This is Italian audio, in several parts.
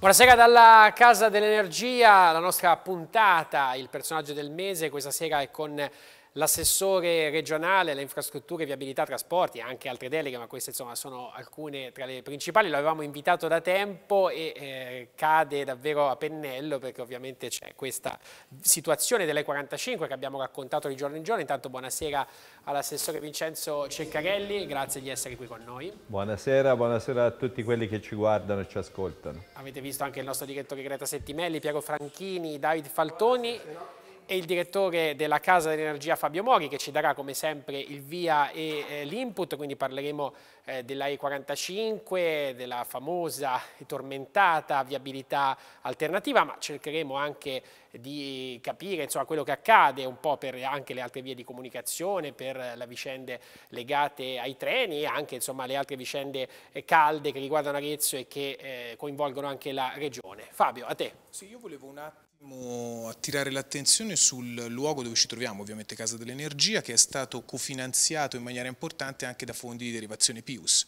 Buonasera dalla Casa dell'Energia, la nostra puntata, il personaggio del mese, questa sera è con l'assessore regionale alle infrastrutture, viabilità, trasporti e anche altre deleghe, ma queste insomma sono alcune tra le principali, lo avevamo invitato da tempo e eh, cade davvero a pennello perché ovviamente c'è questa situazione delle 45 che abbiamo raccontato di giorno in giorno, intanto buonasera all'assessore Vincenzo Ceccarelli, grazie di essere qui con noi. Buonasera, buonasera a tutti quelli che ci guardano e ci ascoltano. Avete visto anche il nostro direttore Greta Settimelli, Piero Franchini, David Faltoni e il direttore della Casa dell'Energia Fabio Mori che ci darà come sempre il via e eh, l'input, quindi parleremo eh, della E45, della famosa e tormentata viabilità alternativa, ma cercheremo anche di capire insomma, quello che accade un po' per anche le altre vie di comunicazione, per le vicende legate ai treni e anche insomma, le altre vicende eh, calde che riguardano Arezzo e che eh, coinvolgono anche la regione. Fabio, a te. Sì, io volevo un attimo attirare l'attenzione sul luogo dove ci troviamo, ovviamente Casa dell'Energia, che è stato cofinanziato in maniera importante anche da fondi di derivazione PIUS,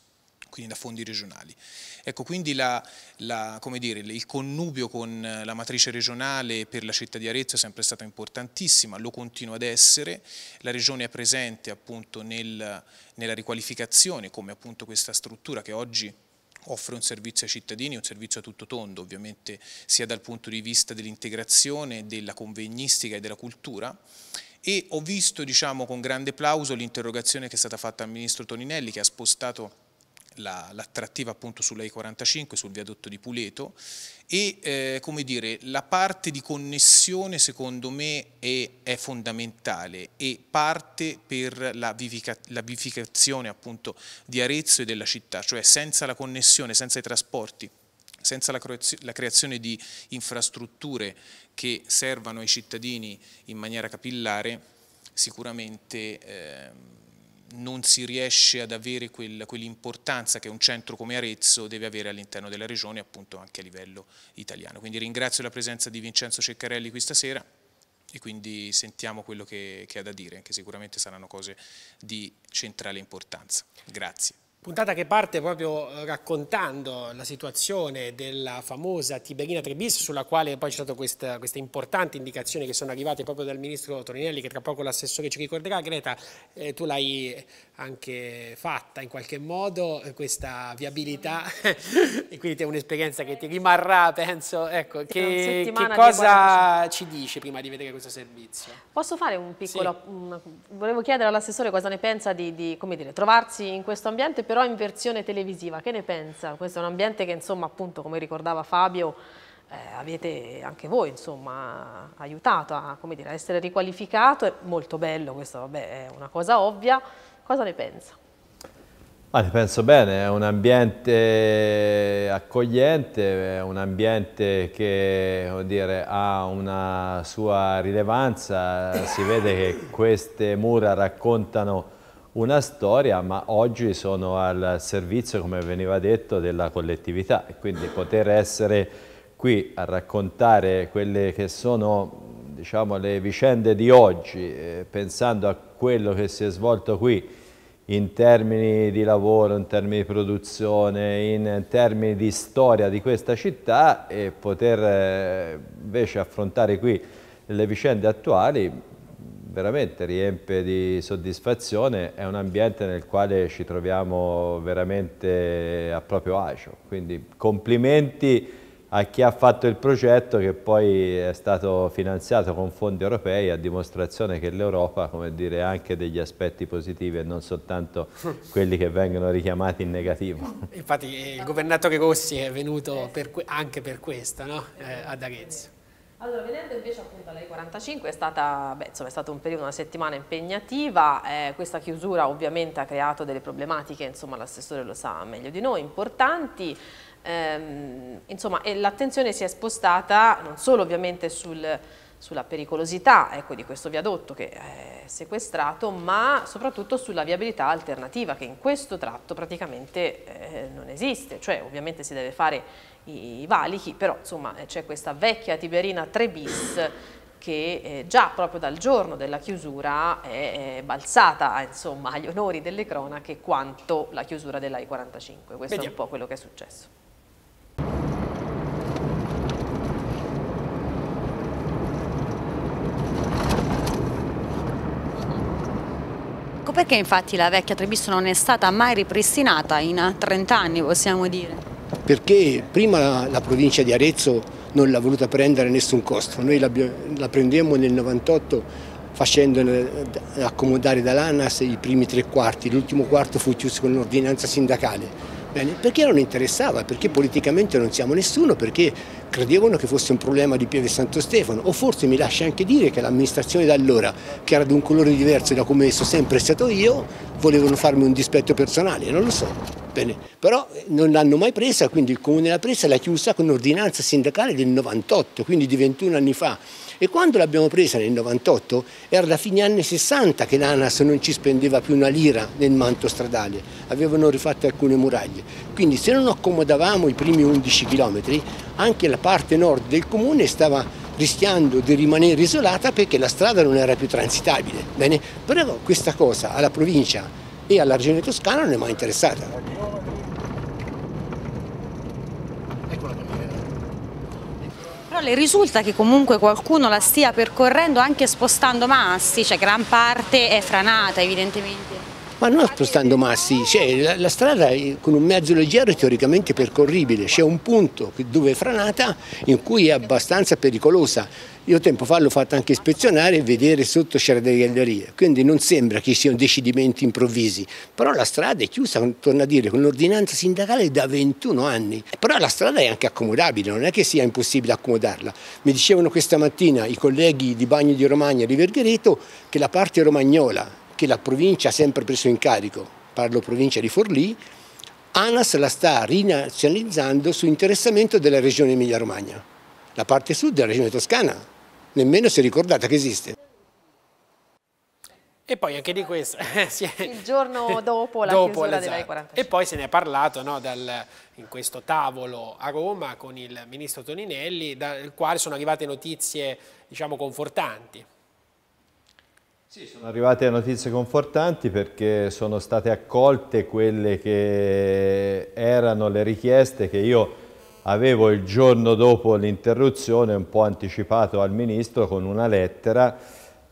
quindi da fondi regionali. Ecco, quindi la, la, dire, il connubio con la matrice regionale per la città di Arezzo è sempre stata importantissima, lo continua ad essere, la regione è presente appunto nel, nella riqualificazione come appunto questa struttura che oggi offre un servizio ai cittadini, un servizio a tutto tondo ovviamente sia dal punto di vista dell'integrazione, della convegnistica e della cultura. E ho visto diciamo, con grande plauso l'interrogazione che è stata fatta al Ministro Toninelli che ha spostato l'attrattiva la, appunto sulla I45, sul viadotto di Puleto e eh, come dire, la parte di connessione secondo me è, è fondamentale e parte per la, vivica, la vivificazione appunto di Arezzo e della città, cioè senza la connessione, senza i trasporti, senza la, la creazione di infrastrutture che servano ai cittadini in maniera capillare, sicuramente eh, non si riesce ad avere quel, quell'importanza che un centro come Arezzo deve avere all'interno della regione appunto anche a livello italiano. Quindi ringrazio la presenza di Vincenzo Ceccarelli questa sera e quindi sentiamo quello che, che ha da dire, che sicuramente saranno cose di centrale importanza. Grazie. Puntata che parte proprio eh, raccontando la situazione della famosa Tiberina Trebis sulla quale poi c'è stata questa, queste importanti indicazioni che sono arrivate proprio dal ministro Toninelli che tra poco l'assessore ci ricorderà. Greta, eh, tu l'hai anche fatta in qualche modo eh, questa viabilità e quindi è un'esperienza che ti rimarrà penso. Ecco, che, che cosa ci dici prima di vedere questo servizio? Posso fare un piccolo, sì. un, volevo chiedere all'assessore cosa ne pensa di, di dire, trovarsi in questo ambiente però in versione televisiva, che ne pensa? Questo è un ambiente che insomma appunto come ricordava Fabio eh, avete anche voi insomma aiutato a, dire, a essere riqualificato, è molto bello, questo vabbè, è una cosa ovvia, cosa ne pensa? Ah, ne penso bene, è un ambiente accogliente, è un ambiente che dire, ha una sua rilevanza, si vede che queste mura raccontano una storia, ma oggi sono al servizio, come veniva detto, della collettività e quindi poter essere qui a raccontare quelle che sono diciamo, le vicende di oggi, eh, pensando a quello che si è svolto qui in termini di lavoro, in termini di produzione, in termini di storia di questa città e poter eh, invece affrontare qui le vicende attuali veramente riempie di soddisfazione, è un ambiente nel quale ci troviamo veramente a proprio agio. Quindi complimenti a chi ha fatto il progetto che poi è stato finanziato con fondi europei a dimostrazione che l'Europa, come dire, ha anche degli aspetti positivi e non soltanto quelli che vengono richiamati in negativo. Infatti il governatore Rossi è venuto per anche per questo no? eh, ad Arezzo. Allora, venendo invece appunto alla 45 è, stata, beh, insomma, è stato un periodo, una settimana impegnativa, eh, questa chiusura ovviamente ha creato delle problematiche, insomma l'assessore lo sa meglio di noi, importanti, ehm, insomma l'attenzione si è spostata non solo ovviamente sul, sulla pericolosità ecco, di questo viadotto che è sequestrato, ma soprattutto sulla viabilità alternativa che in questo tratto praticamente eh, non esiste, cioè ovviamente si deve fare i valichi, però insomma eh, c'è questa vecchia Tiberina 3 bis che eh, già proprio dal giorno della chiusura è, è balzata insomma, agli onori delle cronache quanto la chiusura della I-45. Questo Vediamo. è un po' quello che è successo. Ecco perché infatti la vecchia Trebisto non è stata mai ripristinata in 30 anni, possiamo dire. Perché prima la, provincia di Arezzo non l'ha voluta prendere a nessun costo, noi la, la prendemmo nel 98 facendo accomodare dall'ANAS i primi tre quarti, l'ultimo quarto fu chiuso con un'ordinanza sindacale. Bene, perché non interessava? Perché politicamente non siamo nessuno, perché credevano che fosse un problema di Pieve Santo Stefano, o forse mi lascia anche dire che l'amministrazione da allora, che era di un colore diverso da come sono sempre stato io, volevano farmi un dispetto personale, non lo so. Bene, però non l'hanno mai presa, quindi il comune l'ha presa e l'ha chiusa con un'ordinanza sindacale del 98, quindi di 21 anni fa. E quando l'abbiamo presa nel 98 era da fine anni 60 che l'ANAS non ci spendeva più una lira nel manto stradale, avevano rifatto alcune muraglie. Quindi se non accomodavamo i primi 11 chilometri, anche la parte nord del comune stava rischiando di rimanere isolata perché la strada non era più transitabile. Bene? Però questa cosa alla provincia e alla regione toscana non è mai interessata. Le risulta che comunque qualcuno la stia percorrendo anche spostando massi, cioè gran parte è franata evidentemente. Ma non spostando massi, cioè, la, la, strada con un mezzo leggero è teoricamente percorribile, c'è un punto dove è franata in cui è abbastanza pericolosa. Io tempo fa l'ho fatta anche ispezionare e vedere sotto c'era delle gallerie, quindi non sembra che siano decidimenti improvvisi, però la strada è chiusa, torno a dire, con l'ordinanza sindacale da 21 anni, però la strada è anche accomodabile, non è che sia impossibile accomodarla. Mi dicevano questa mattina i colleghi di Bagno di Romagna e di Verghereto che la parte romagnola che la provincia ha sempre preso in carico, parlo provincia di Forlì, ANAS la sta rinazionalizzando su interessamento della regione Emilia-Romagna. La parte sud della regione toscana, nemmeno si è ricordata che esiste. E poi anche di questo... Il giorno dopo la dopo, chiusura esatto. della 45 E poi se ne è parlato no, dal, in questo tavolo a Roma con il ministro Toninelli, dal quale sono arrivate notizie diciamo, confortanti. Sì, sono arrivate notizie confortanti perché sono state accolte quelle che erano le richieste che io avevo il giorno dopo l'interruzione un po' anticipato al Ministro con una lettera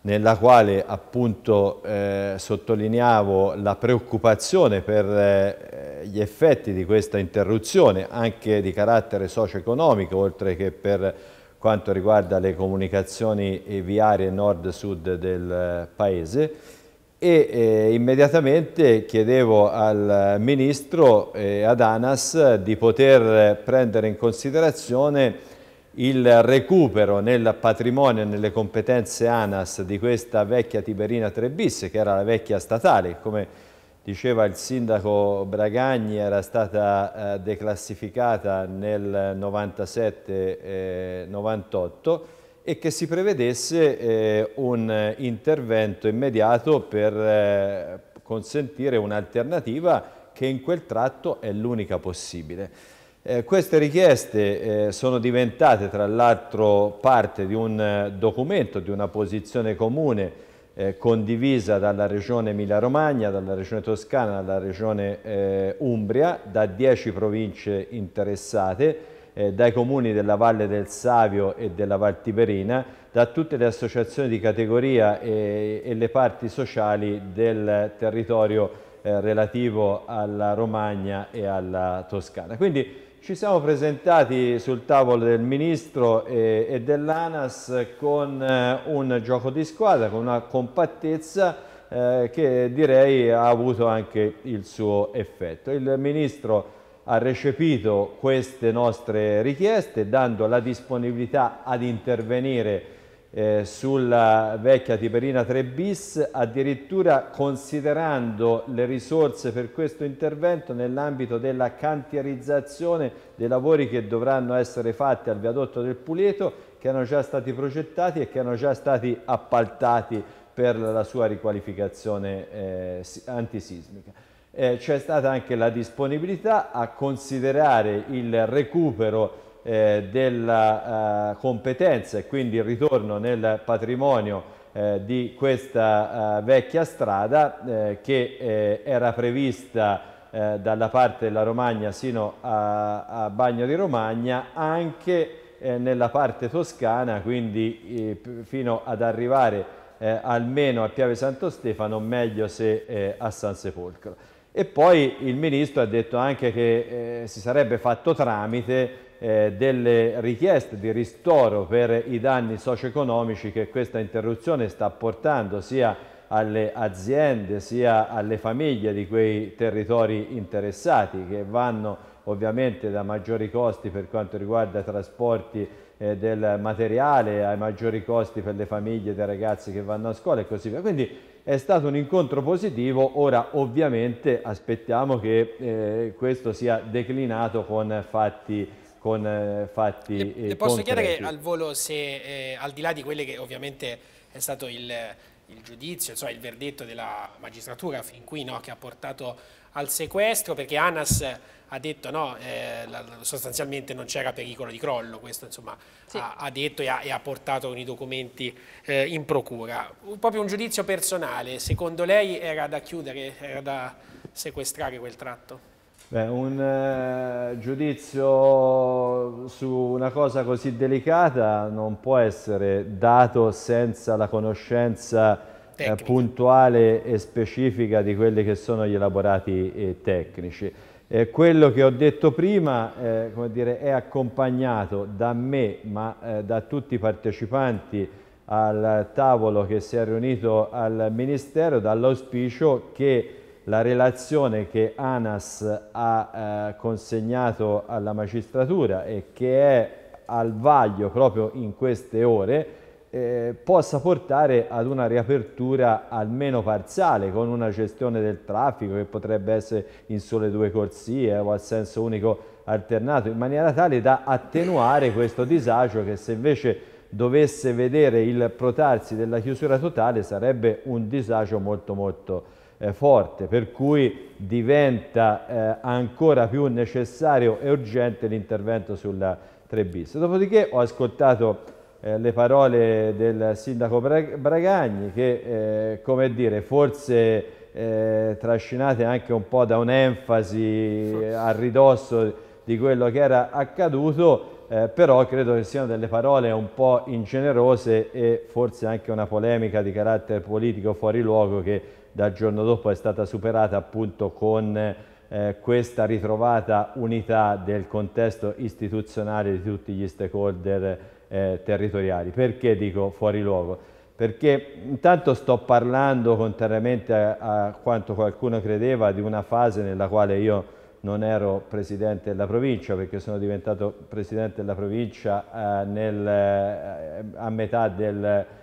nella quale appunto eh, sottolineavo la preoccupazione per eh, gli effetti di questa interruzione anche di carattere socio-economico oltre che per quanto riguarda le comunicazioni viarie nord-sud del eh, paese. E eh, immediatamente chiedevo al Ministro eh, ad ANAS di poter prendere in considerazione il recupero nel patrimonio e nelle competenze ANAS di questa vecchia Tiberina 3 bis che era la vecchia statale come diceva il sindaco Bragagni, era stata eh, declassificata nel 97-98 e che si prevedesse eh, un intervento immediato per eh, consentire un'alternativa che in quel tratto è l'unica possibile. Eh, queste richieste eh, sono diventate tra l'altro parte di un eh, documento, di una posizione comune eh, condivisa dalla regione Emilia-Romagna, dalla regione Toscana, dalla regione eh, Umbria, da 10 province interessate, eh, dai comuni della Valle del Savio e della Val Tiberina, da tutte le associazioni di categoria e, e le parti sociali del territorio eh, relativo alla Romagna e alla Toscana. Quindi ci siamo presentati sul tavolo del Ministro e, e dell'ANAS con eh, un gioco di squadra, con una compattezza eh, che direi ha avuto anche il suo effetto. Il Ministro ha recepito queste nostre richieste dando la disponibilità ad intervenire eh, sulla vecchia Tiberina 3 bis, addirittura considerando le risorse per questo intervento nell'ambito della cantierizzazione dei lavori che dovranno essere fatti al viadotto del Puleto, che erano già stati progettati e che erano già stati appaltati per la sua riqualificazione eh, antisismica. Eh, C'è stata anche la disponibilità a considerare il recupero eh, della eh, competenza e quindi il ritorno nel patrimonio eh, di questa eh, vecchia strada eh, che eh, era prevista dalla parte della Romagna sino a, a Bagno di Romagna anche nella parte toscana, quindi fino ad arrivare almeno a Piave Santo Stefano, meglio se a San Sepolcro. E poi il Ministro ha detto anche che si sarebbe fatto tramite eh, delle richieste di ristoro per i danni socio-economici che questa interruzione sta portando sia alle aziende sia alle famiglie di quei territori interessati che vanno ovviamente da maggiori costi per quanto riguarda i trasporti eh, del materiale, ai maggiori costi per le famiglie dei ragazzi che vanno a scuola e così via. Quindi è stato un incontro positivo, ora ovviamente aspettiamo che eh, questo sia declinato con fatti con eh, fatti Le, le posso chiedere al volo se eh, al di là di quelle che ovviamente è stato il, il giudizio, insomma, il verdetto della magistratura fin qui no, che ha portato al sequestro, perché Anas ha detto no, eh, sostanzialmente non c'era pericolo di crollo, questo insomma sì. ha, ha, detto e ha, e ha, portato con i documenti eh, in procura. Proprio un giudizio personale, secondo lei era da chiudere, era da sequestrare quel tratto? Beh, un eh, giudizio su una cosa così delicata non può essere dato senza la conoscenza eh, puntuale e specifica di quelli che sono gli elaborati eh, tecnici. quello che ho detto prima eh, dire, è accompagnato da me, ma eh, da tutti i partecipanti al tavolo che si è riunito al Ministero, dall'auspicio che la relazione che ANAS ha eh, consegnato alla magistratura e che è al vaglio proprio in queste ore eh, possa portare ad una riapertura almeno parziale con una gestione del traffico che potrebbe essere in sole due corsie o al senso unico alternato in maniera tale da attenuare questo disagio che se invece dovesse vedere il protarsi della chiusura totale sarebbe un disagio molto molto eh, forte, per cui diventa eh, ancora più necessario e urgente l'intervento sulla 3 bis. Dopodiché ho ascoltato eh, le parole del sindaco Bragagni che, eh, come dire, forse eh, trascinate anche un po' da un'enfasi a ridosso di quello che era accaduto, eh, però credo che siano delle parole un po' ingenerose e forse anche una polemica di carattere politico fuori luogo che dal giorno dopo è stata superata appunto con eh, questa ritrovata unità del contesto istituzionale di tutti gli stakeholder eh, territoriali. Perché dico fuori luogo? Perché intanto sto parlando, contrariamente a, a quanto qualcuno credeva, di una fase nella quale io non ero presidente della provincia perché sono diventato presidente della provincia eh, nel, eh, a metà del, 99.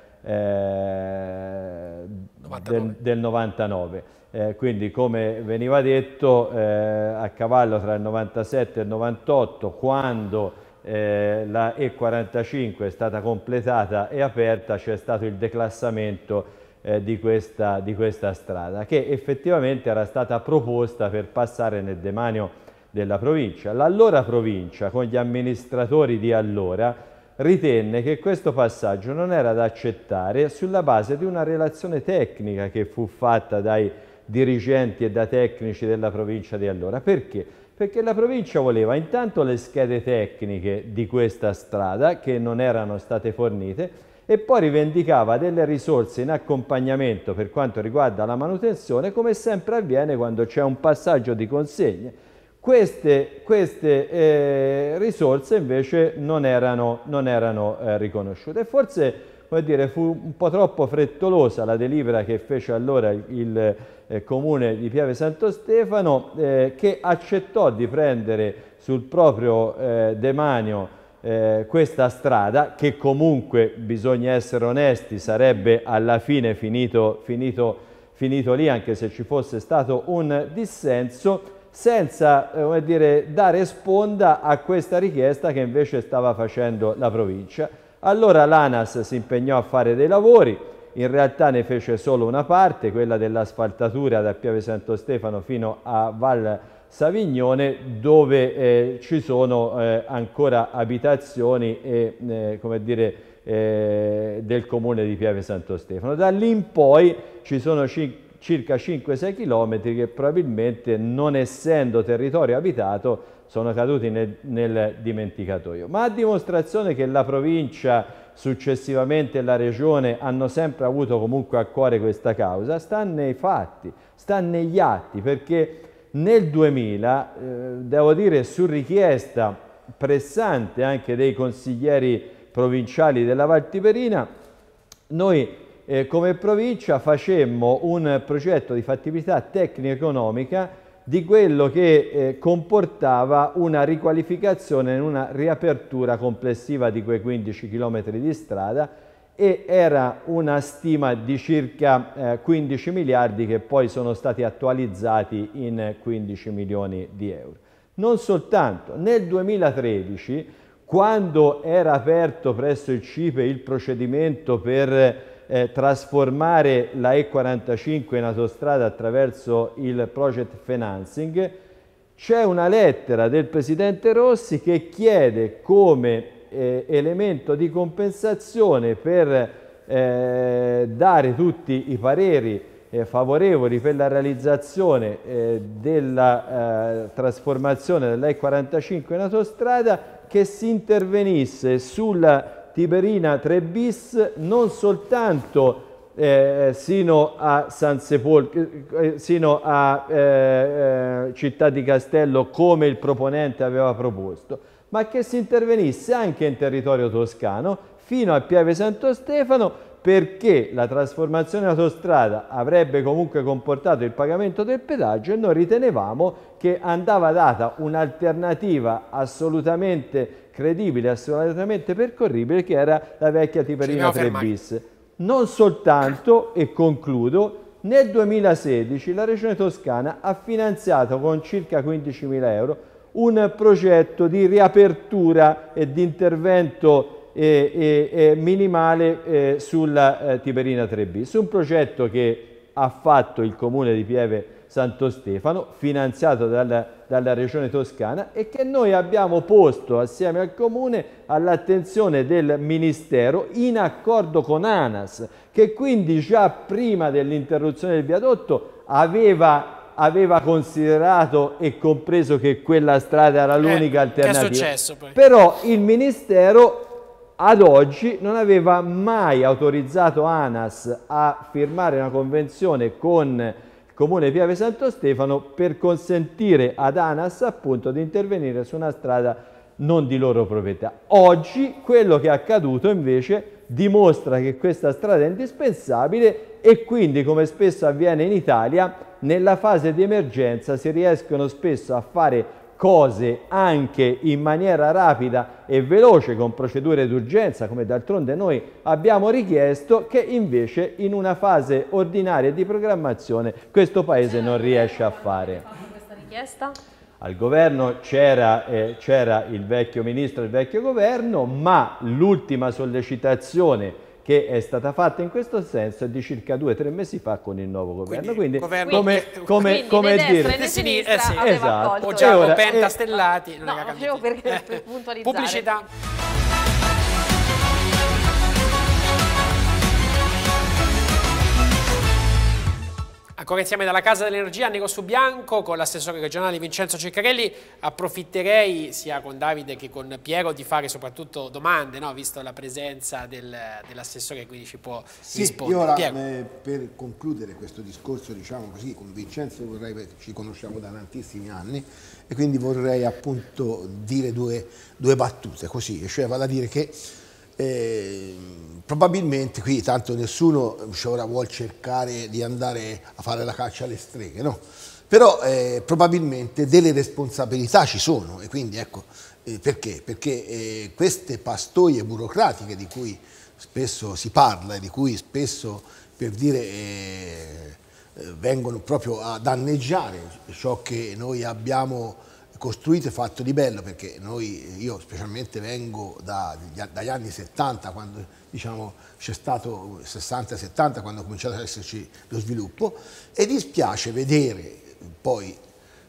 Del, del, 99. Eh, quindi come veniva detto eh, a cavallo tra il 97 e il 98 quando eh, la E45 è stata completata e aperta c'è stato il declassamento eh, di, questa, di questa strada che effettivamente era stata proposta per passare nel demanio della provincia. L'allora provincia con gli amministratori di allora ritenne che questo passaggio non era da accettare sulla base di una relazione tecnica che fu fatta dai dirigenti e da tecnici della provincia di allora. Perché? Perché la provincia voleva intanto le schede tecniche di questa strada che non erano state fornite e poi rivendicava delle risorse in accompagnamento per quanto riguarda la manutenzione come sempre avviene quando c'è un passaggio di consegne queste, queste eh, risorse invece non erano, non erano eh, riconosciute. Forse dire, fu un po' troppo frettolosa la delibera che fece allora il, eh, comune di Piave Santo Stefano eh, che accettò di prendere sul proprio eh, demanio eh, questa strada che comunque bisogna essere onesti sarebbe alla fine finito, finito, finito lì anche se ci fosse stato un dissenso senza eh, dire, dare sponda a questa richiesta che invece stava facendo la provincia. Allora l'ANAS si impegnò a fare dei lavori, in realtà ne fece solo una parte, quella dell'asfaltatura da Piave Santo Stefano fino a Val Savignone, dove eh, ci sono eh, ancora abitazioni e, eh, come dire, eh, del comune di Piave Santo Stefano. Da lì in poi ci sono circa 5-6 km che probabilmente non essendo territorio abitato sono caduti nel, nel dimenticatoio. Ma a dimostrazione che la provincia successivamente la regione hanno sempre avuto comunque a cuore questa causa, sta nei fatti, sta negli atti, perché nel 2000, eh, devo dire su richiesta pressante anche dei consiglieri provinciali della Valtiperina, noi eh, come provincia facemmo un progetto di fattibilità tecnico-economica di quello che eh, comportava una riqualificazione e una riapertura complessiva di quei 15 km di strada e era una stima di circa eh, 15 miliardi che poi sono stati attualizzati in 15 milioni di euro. Non soltanto, nel 2013 quando era aperto presso il CIPE il procedimento per eh, trasformare la E45 in autostrada attraverso il project financing, c'è una lettera del Presidente Rossi che chiede come eh, elemento di compensazione per eh, dare tutti i pareri eh, favorevoli per la realizzazione eh, della eh, trasformazione della E45 in autostrada che si intervenisse sulla Tiberina 3 bis non soltanto eh, sino a San Sepolcro, eh, sino a eh, eh, Città di Castello come il proponente aveva proposto, ma che si intervenisse anche in territorio toscano fino a Piave Santo Stefano perché la trasformazione autostrada avrebbe comunque comportato il pagamento del pedaggio e noi ritenevamo che andava data un'alternativa assolutamente credibile, assolutamente percorribile, che era la vecchia Tiberina 3 bis. Non soltanto, e concludo, nel 2016 la Regione Toscana ha finanziato con circa 15.000 euro un progetto di riapertura e di intervento eh, eh, minimale eh, sulla eh, Tiberina 3 bis, un progetto che ha fatto il comune di Pieve Santo Stefano, finanziato dalla, dalla Regione Toscana e che noi abbiamo posto assieme al Comune all'attenzione del Ministero in accordo con ANAS, che quindi già prima dell'interruzione del viadotto aveva, aveva, considerato e compreso che quella strada era l'unica eh, alternativa. Che è successo poi? Però il Ministero ad oggi non aveva mai autorizzato ANAS a firmare una convenzione con Comune Piave Santo Stefano per consentire ad ANAS appunto di intervenire su una strada non di loro proprietà. Oggi quello che è accaduto invece dimostra che questa strada è indispensabile e quindi come spesso avviene in Italia nella fase di emergenza si riescono spesso a fare cose anche in maniera rapida e veloce con procedure d'urgenza come d'altronde noi abbiamo richiesto che invece in una fase ordinaria di programmazione questo Paese non riesce a fare. Al governo c'era eh, il vecchio ministro il vecchio governo ma l'ultima sollecitazione che è stata fatta in questo senso di circa due o tre mesi fa con il nuovo governo. Quindi, quindi come, come, quindi come dire... Né sinistra eh sì, esatto. Poggiamo pentastellati. Eh, no, facevo per, per puntualizzare. Pubblicità. Ancora insieme dalla Casa dell'Energia, nero su bianco, con l'assessore regionale Vincenzo Ceccarelli, approfitterei sia con Davide che con Piero di fare soprattutto domande, no? visto la presenza del, dell'assessore, quindi ci può sì, rispondere. Ora, eh, per concludere questo discorso, diciamo così, con Vincenzo vorrei, ci conosciamo da tantissimi anni e quindi vorrei appunto dire due, due battute così, cioè vale a dire che eh, probabilmente qui tanto nessuno ora vuole cercare di andare a fare la caccia alle streghe, no? Però eh, probabilmente delle responsabilità ci sono e quindi ecco eh, perché? Perché eh, queste pastoie burocratiche di cui spesso si parla e di cui spesso per dire eh, eh, vengono proprio a danneggiare ciò che noi abbiamo costruito e fatto di bello perché noi, io specialmente vengo da, dagli anni 70 quando diciamo, c'è stato 60-70 quando ha cominciato ad esserci lo sviluppo e dispiace vedere poi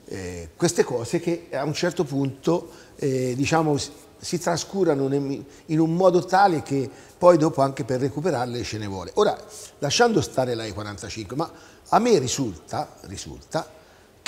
eh, queste cose che a un certo punto eh, diciamo, si trascurano in un modo tale che poi dopo anche per recuperarle ce ne vuole. Ora, lasciando stare la E45, ma a me risulta, risulta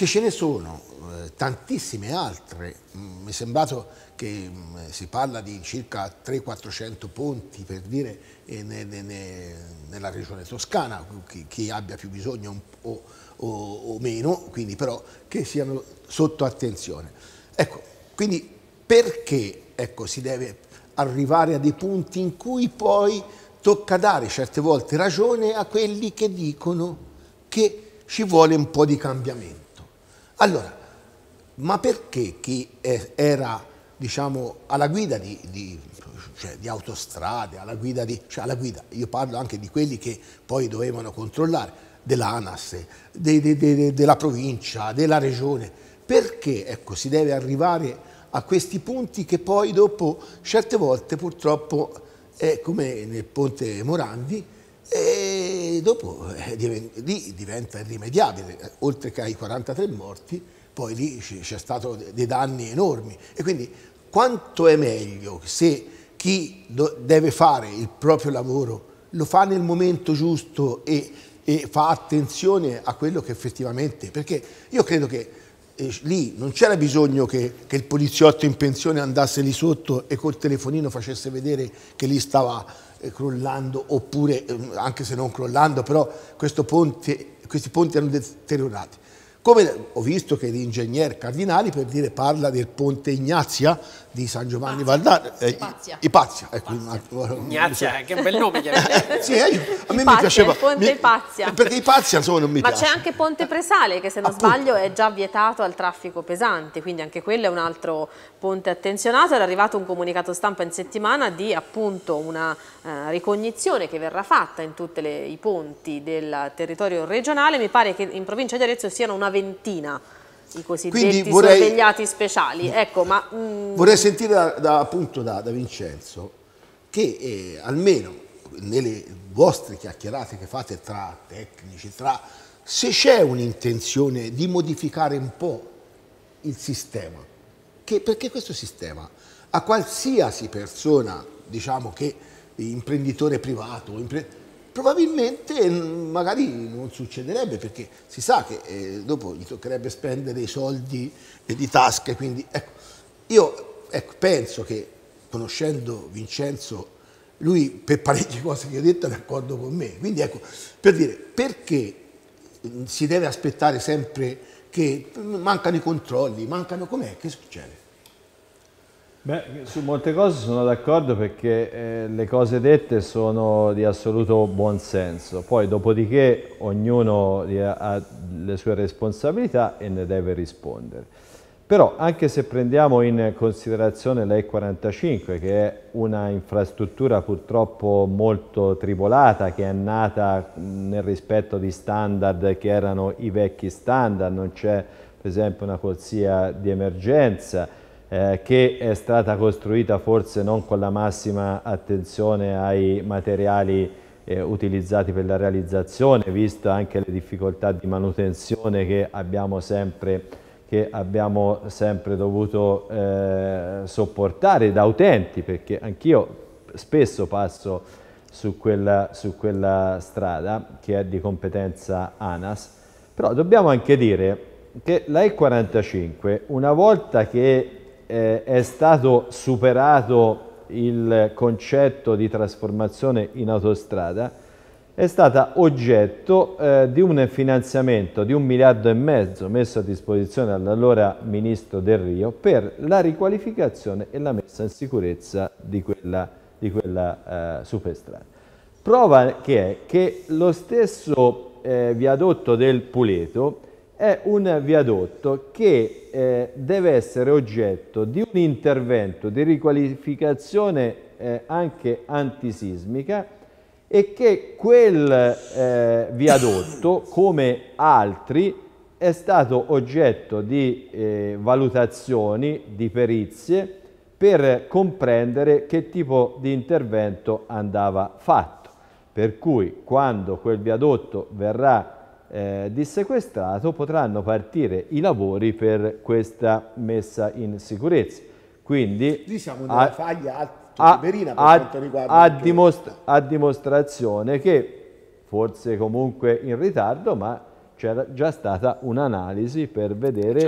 che ce ne sono eh, tantissime altre. Mm, mi è sembrato che mm, si parla di circa 300-400 ponti per dire eh, ne, ne, ne, nella regione toscana, chi, chi, abbia più bisogno o, o, o meno, quindi però che siano sotto attenzione. Ecco, quindi perché ecco, si deve arrivare a dei punti in cui poi tocca dare certe volte ragione a quelli che dicono che ci vuole un po' di cambiamento. Allora, ma perché chi era diciamo, alla guida di, di, cioè, di autostrade, alla guida, di, cioè alla guida, io parlo anche di quelli che poi dovevano controllare, dell'ANAS, de, de, de, della provincia, della regione, perché ecco, si deve arrivare a questi punti che poi dopo certe volte purtroppo è come nel ponte Morandi dopo eh, lì diventa irrimediabile, oltre che ai 43 morti poi lì c'è stato dei danni enormi. E quindi quanto è meglio se chi deve fare il proprio lavoro lo fa nel momento giusto e, e fa attenzione a quello che effettivamente, perché io credo che eh, lì non c'era bisogno che, che, il poliziotto in pensione andasse lì sotto e col telefonino facesse vedere che lì stava crollando, oppure, eh, anche se non crollando, però ponte, questi ponti erano deteriorati. Come ho visto che l'ingegner Cardinali per dire parla del ponte Ignazia di San Giovanni Valdare. Eh, Ipazia. Ipazia, ecco. Ignazia, che bel nome. sì, eh, a me Ipazia, mi piaceva. Il ponte mi, Ipazia. Perché Ipazia insomma non mi Ma piace. c'è anche Ponte Presale che se non Appunto. sbaglio è già vietato al traffico pesante, quindi anche quello è un altro ponte attenzionato. Era arrivato un comunicato stampa in settimana di appunto una uh, ricognizione che verrà fatta in tutti i ponti del territorio regionale. Mi pare che in provincia di Arezzo siano una ventina i cosiddetti vorrei, sorvegliati speciali. Ecco, ma, mm, vorrei sentire da, da, appunto da, da, Vincenzo che eh, almeno nelle vostre chiacchierate che fate tra tecnici, tra, se c'è un'intenzione di modificare un po' il sistema, che, perché questo sistema a qualsiasi persona, diciamo che imprenditore privato, imprenditore probabilmente mm, magari non succederebbe perché si sa che eh, dopo gli toccherebbe spendere i soldi di tasche, quindi ecco, io ecco, penso che conoscendo Vincenzo, lui per parecchie cose che ho detto è d'accordo con me, quindi ecco, per dire perché mm, si deve aspettare sempre che mancano i controlli, mancano com'è, che succede? Beh, su molte cose sono d'accordo perché eh, le cose dette sono di assoluto buonsenso, poi dopodiché ognuno ha le sue responsabilità e ne deve rispondere. Però anche se prendiamo in considerazione la E45 che è una infrastruttura purtroppo molto tribolata che è nata nel rispetto di standard che erano i vecchi standard, non c'è per esempio una corsia di emergenza, eh, che è stata costruita forse non con la massima attenzione ai materiali eh, utilizzati per la realizzazione, visto anche le difficoltà di manutenzione che abbiamo sempre, che abbiamo sempre dovuto eh, sopportare da utenti, perché anch'io spesso passo su quella, su quella strada che è di competenza ANAS, però dobbiamo anche dire che la E45 una volta che eh, è stato superato il concetto di trasformazione in autostrada, è stata oggetto eh, di un finanziamento di un miliardo e mezzo messo a disposizione dall'allora ministro Del Rio per la riqualificazione e la messa in sicurezza di quella, di quella eh, superstrada. Prova che è che lo stesso eh, viadotto del Puleto è un viadotto che eh, deve essere oggetto di un intervento di riqualificazione eh, anche antisismica e che quel eh, viadotto, come altri, è stato oggetto di eh, valutazioni, di perizie, per comprendere che tipo di intervento andava fatto. Per cui quando quel viadotto verrà eh, dissequestrato potranno partire i lavori per questa messa in sicurezza. Quindi Lì siamo nella a, faglia a, a, a, dimostra a dimostrazione che forse comunque in ritardo, ma c'era già stata un'analisi per vedere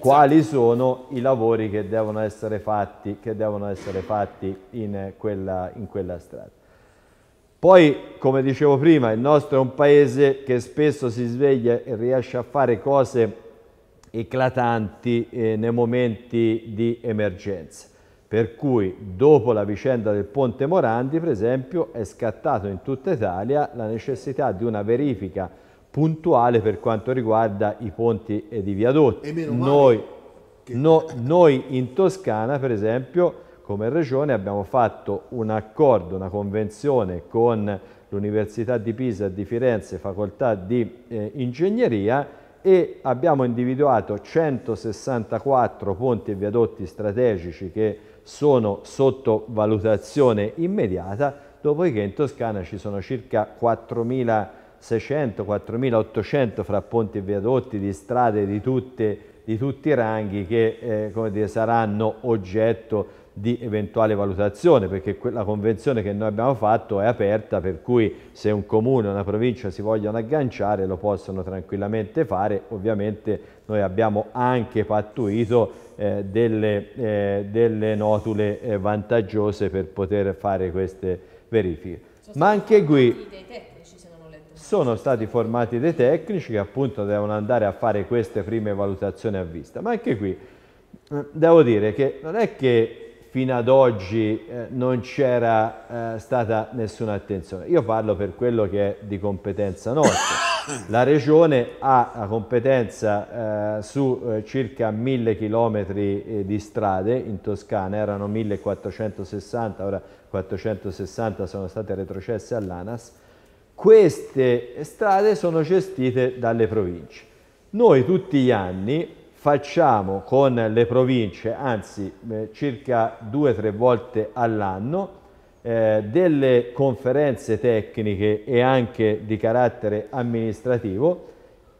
quali sono i lavori che devono essere fatti, devono essere fatti in, quella, in quella strada. Poi, come dicevo prima, il nostro è un paese che spesso si sveglia e riesce a fare cose eclatanti eh, nei momenti di emergenza. Per cui dopo la vicenda del Ponte Morandi, per esempio, è scattato in tutta Italia la necessità di una verifica puntuale per quanto riguarda i ponti ed i viadotti. Noi, no, noi in Toscana, per esempio, come regione abbiamo fatto un accordo, una convenzione con l'Università di Pisa e di Firenze, facoltà di eh, ingegneria e abbiamo individuato 164 ponti e viadotti strategici che sono sotto valutazione immediata, dopodiché in Toscana ci sono circa 4.600, 4.800 fra ponti e viadotti di strade di, tutte, di tutti i ranghi che eh, dire, saranno oggetto di eventuale valutazione perché la convenzione che noi abbiamo fatto è aperta per cui se un comune o una provincia si vogliono agganciare lo possono tranquillamente fare. Ovviamente noi abbiamo anche pattuito eh, delle, eh, delle, notule eh, vantaggiose per poter fare queste verifiche. Ma anche qui sono stati formati dei tecnici che appunto devono andare a fare queste prime valutazioni a vista. Ma anche qui eh, devo dire che non è che fino ad oggi eh, non c'era eh, stata nessuna attenzione. Io parlo per quello che è di competenza nostra. La Regione ha la competenza eh, su eh, circa mille chilometri eh, di strade in Toscana, erano 1460, ora 460 sono state retrocesse all'ANAS. Queste strade sono gestite dalle province. Noi tutti gli anni facciamo con le province, anzi eh, circa due o tre volte all'anno, eh, delle conferenze tecniche e anche di carattere amministrativo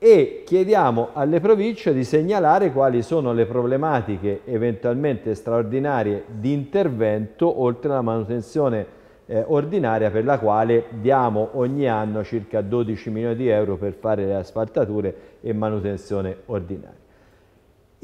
e chiediamo alle province di segnalare quali sono le problematiche eventualmente straordinarie di intervento oltre alla manutenzione eh, ordinaria per la quale diamo ogni anno circa 12 milioni di euro per fare le asfaltature e manutenzione ordinaria.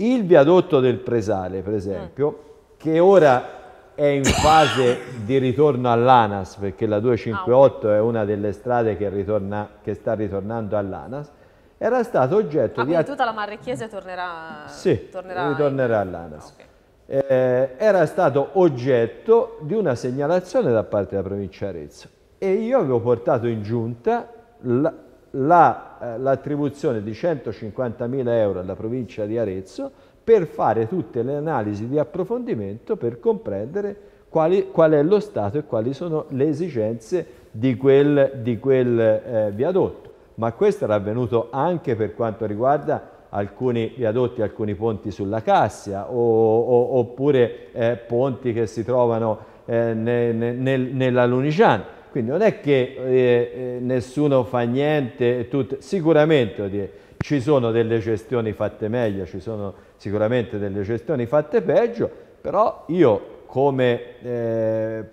Il viadotto del Presale, per esempio, che ora è in fase di ritorno all'ANAS, perché la 258 è una delle strade che, ritorna, che sta ritornando all'ANAS, era stato oggetto ah, di... tutta la Marrecchiese tornerà, sì, tornerà ritornerà in... all'ANAS. Okay. Eh, era stato oggetto di una segnalazione da parte della provincia Arezzo e io avevo portato in giunta la, eh, l'attribuzione di 150.000 euro alla provincia di Arezzo per fare tutte le analisi di approfondimento per comprendere quali, qual è lo stato e quali sono le esigenze di quel, di quel eh, viadotto. Ma questo era avvenuto anche per quanto riguarda alcuni viadotti, alcuni ponti sulla Cassia o, o, oppure eh, ponti che si trovano eh, ne, ne, nel, nella Luniciana. Quindi non è che eh, eh, nessuno fa niente, tutto. sicuramente oddio, ci sono delle gestioni fatte meglio, ci sono sicuramente delle gestioni fatte peggio, però io come eh,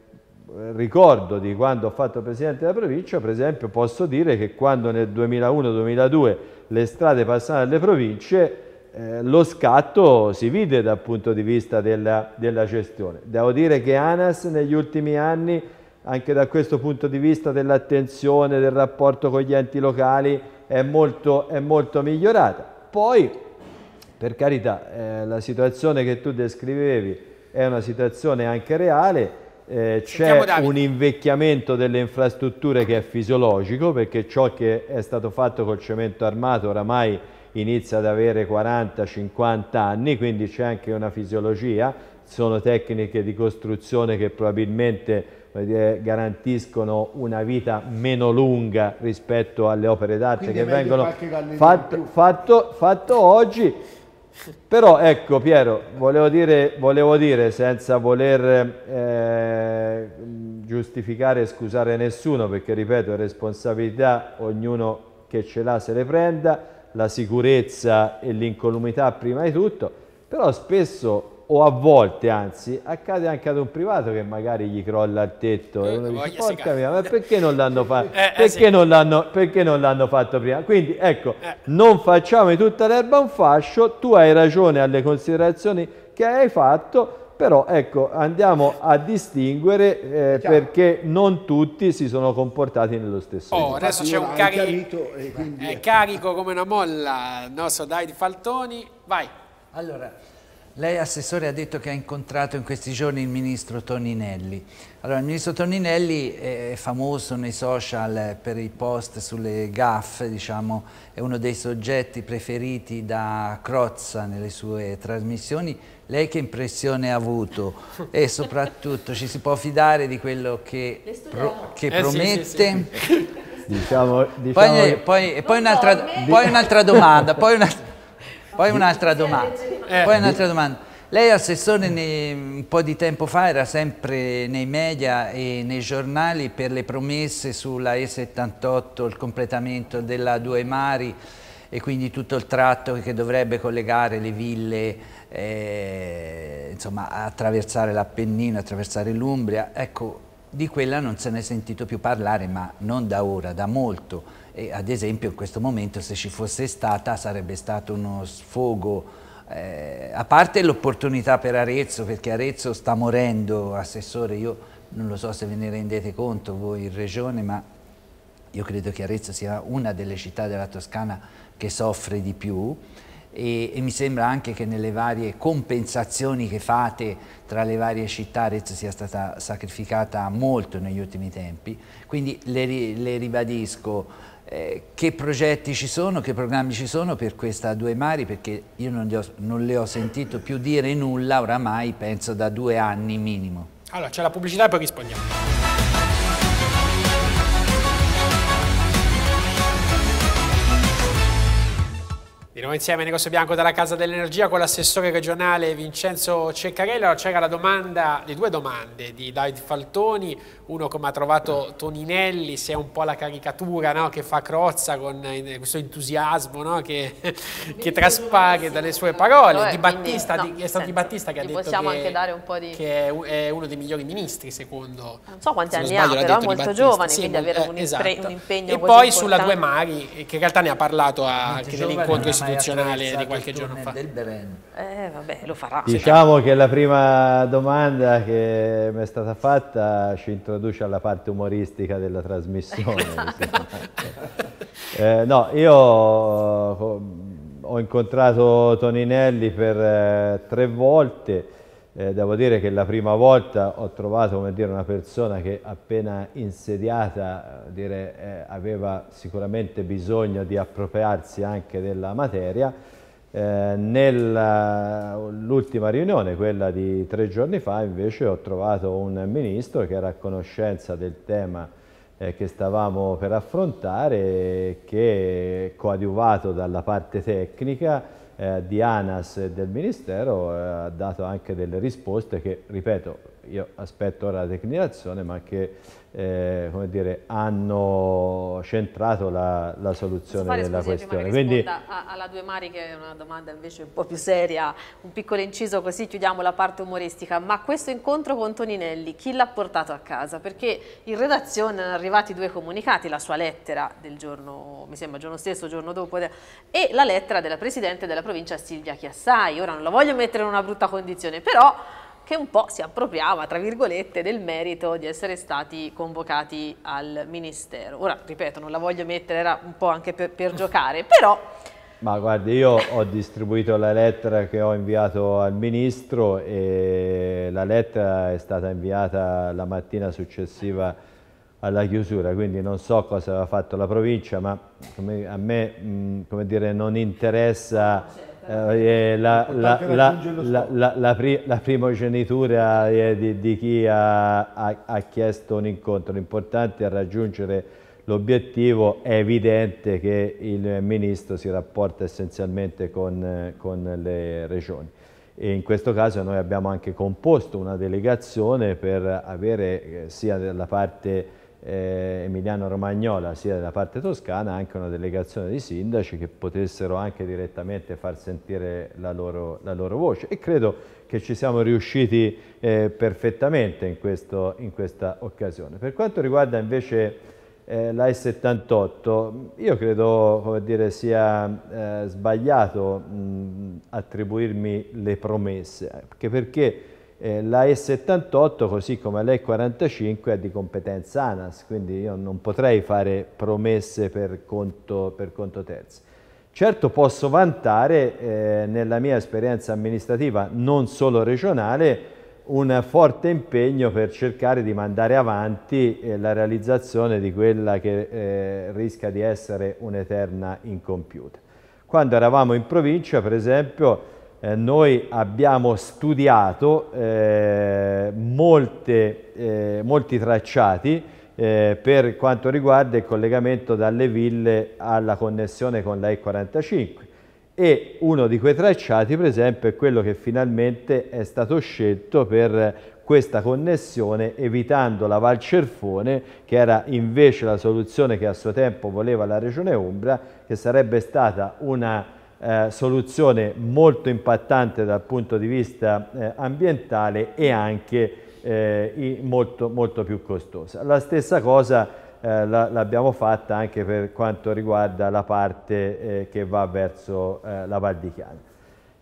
ricordo di quando ho fatto Presidente della provincia, per esempio posso dire che quando nel 2001-2002 le strade passavano alle province, eh, lo scatto si vide dal punto di vista della, della gestione. Devo dire che ANAS negli ultimi anni anche da questo punto di vista dell'attenzione, del rapporto con gli enti locali è molto, è molto migliorata. Poi, per carità, eh, la situazione che tu descrivevi è una situazione anche reale, eh, c'è un invecchiamento delle infrastrutture che è fisiologico perché ciò che è stato fatto col cemento armato oramai inizia ad avere 40-50 anni, quindi c'è anche una fisiologia, sono tecniche di costruzione che probabilmente garantiscono una vita meno lunga rispetto alle opere d'arte che vengono fatto, fatto, fatto, oggi. Però ecco Piero, volevo dire, volevo dire senza voler eh, giustificare e scusare nessuno, perché ripeto, è responsabilità, ognuno che ce l'ha se le prenda, la sicurezza e l'incolumità prima di tutto, però spesso o a volte anzi accade anche ad un privato che magari gli crolla il tetto e uno dice porca mia ma perché non l'hanno fatto Eh, eh, perché, sì. non l'hanno- perché non l'hanno fatto prima quindi ecco Eh. non facciamo di tutta l'erba un fascio tu hai ragione alle considerazioni che hai fatto però ecco andiamo a distinguere eh, perché non tutti si sono comportati nello stesso Oh, modo adesso Infatti c'è un cari- chiarito e quindi, è ecco. carico come una molla il nostro Davide Faltoni. Vai. Allora, lei Assessore ha detto che ha incontrato in questi giorni il Ministro Toninelli. Allora, il Ministro Toninelli è famoso nei social per i post sulle gaffe, diciamo, è uno dei soggetti preferiti da Crozza nelle sue trasmissioni. Lei che impressione ha avuto? E soprattutto ci si può fidare di quello che, pro- che Eh, sì, promette? sì, diciamo, diciamo Poi, poi- e poi un'altra, poi un'altra domanda, poi, una- poi un'altra domanda, Eh. poi un'altra domanda. Lei assessore ne- un po' di tempo fa era sempre nei media e nei giornali per le promesse sulla E78, il completamento della Due Mari e quindi tutto il tratto che dovrebbe collegare le ville eh, insomma, attraversare l'Appennino, attraversare l'Umbria. Ecco, di quella non se ne è sentito più parlare, ma non da ora, da molto. E ad esempio in questo momento se ci fosse stata sarebbe stato uno sfogo, eh, a parte l'opportunità per Arezzo, perché Arezzo sta morendo, Assessore, io non lo so se ve ne rendete conto voi in Regione, ma io credo che Arezzo sia una delle città della Toscana che soffre di più e, e mi sembra anche che nelle varie compensazioni che fate tra le varie città Arezzo sia stata sacrificata molto negli ultimi tempi. Quindi le, le ribadisco eh, che progetti ci sono, che programmi ci sono per questa Due Mari perché io non, ho- non le ho sentito più dire nulla oramai penso da due anni minimo. Allora, c'è la pubblicità e poi rispondiamo. Di nuovo insieme Negozio Bianco dalla Casa dell'Energia con l'assessore regionale Vincenzo Ceccarelli. Allora, c'era la domanda, le due domande di Davide Faltoni, uno come ha trovato Toninelli, se è un po' la caricatura no, che fa Crozza con eh, questo entusiasmo no, che, che traspare dalle sue parole. Vabbè, Di quindi, Battista, no, di- è stato Di Battista che ha detto che, di- che è uno dei migliori ministri secondo Non so quanti anni ha, sbaglio, l'ha però è molto giovane, Sì, quindi avere eh, un, impre- esatto. un impegno E poi sulla Due importante- Mari, che in realtà ne ha parlato a- anche nell'incontro non istituzionale di qualche giorno fa. Eh, vabbè, lo farà. Diciamo che la prima domanda che mi è stata fatta ci introduce alla parte umoristica della trasmissione. Eh, no, io ho ho incontrato Toninelli per eh, tre volte, Eh, devo dire che la prima volta ho trovato dire, una persona che appena insediata eh, dire, eh, aveva sicuramente bisogno di appropriarsi anche della materia. Eh, Nell'ultima riunione, quella di tre giorni fa, invece ho trovato un ministro che era a conoscenza del tema eh, che stavamo per affrontare, che coadiuvato dalla parte tecnica eh, di ANAS e del Ministero eh, ha dato anche delle risposte che, ripeto, io aspetto ora la declinazione, ma che eh, come dire, hanno centrato la, la soluzione Fare, della scusi, questione. Quindi, a- alla Due Mari, che è una domanda invece un po' più seria, un piccolo inciso così chiudiamo la parte umoristica, ma questo incontro con Toninelli, chi l'ha portato a casa? Perché in redazione erano arrivati due comunicati, la sua lettera del giorno, mi sembra giorno stesso, giorno dopo, e la lettera della Presidente della provincia Silvia Chiassai. Ora non la voglio mettere in una brutta condizione, però che un po' si appropriava, tra virgolette, del merito di essere stati convocati al Ministero. Ora, ripeto, non la voglio mettere, era un po' anche per, per giocare, però Ma guardi, io ho distribuito la lettera che ho inviato al Ministro e la lettera è stata inviata la mattina successiva alla chiusura, quindi non so cosa aveva fatto la provincia, ma a me mh, come dire, non interessa eh, la, la- la- pri- la primogenitura eh, di, di chi ha, ha- ha chiesto un incontro, l'importante è raggiungere l'obiettivo, è evidente che il Ministro si rapporta essenzialmente con, con le regioni. E in questo caso noi abbiamo anche composto una delegazione per avere eh, sia dalla parte eh, emiliano-romagnola sia dalla parte toscana anche una delegazione di sindaci che potessero anche direttamente far sentire la loro, la loro voce e credo che ci siamo riusciti eh, perfettamente in, questo, in, questa occasione. Per quanto riguarda invece eh, la S78, io credo dire, sia eh, sbagliato mh, attribuirmi le promesse, anche perché eh, la E78, così come la E45, è di competenza ANAS, quindi io non potrei fare promesse per conto, per conto terzi. Certo posso vantare, eh, nella mia esperienza amministrativa, non solo regionale, un forte impegno per cercare di mandare avanti eh, la realizzazione di quella che eh, rischia di essere un'eterna incompiuta. Quando eravamo in provincia, per esempio, eh, noi abbiamo studiato eh, molte, eh, molti tracciati eh, per quanto riguarda il collegamento dalle ville alla connessione con la E45 e uno di quei tracciati per esempio è quello che finalmente è stato scelto per questa connessione evitando la Val Cerfone che era invece la soluzione che a suo tempo voleva la Regione Umbra che sarebbe stata una eh, soluzione molto impattante dal punto di vista eh, ambientale e anche eh, molto, molto più costosa. La stessa cosa eh, l'abbiamo fatta anche per quanto riguarda la parte eh, che va verso eh, la Val di Chiana.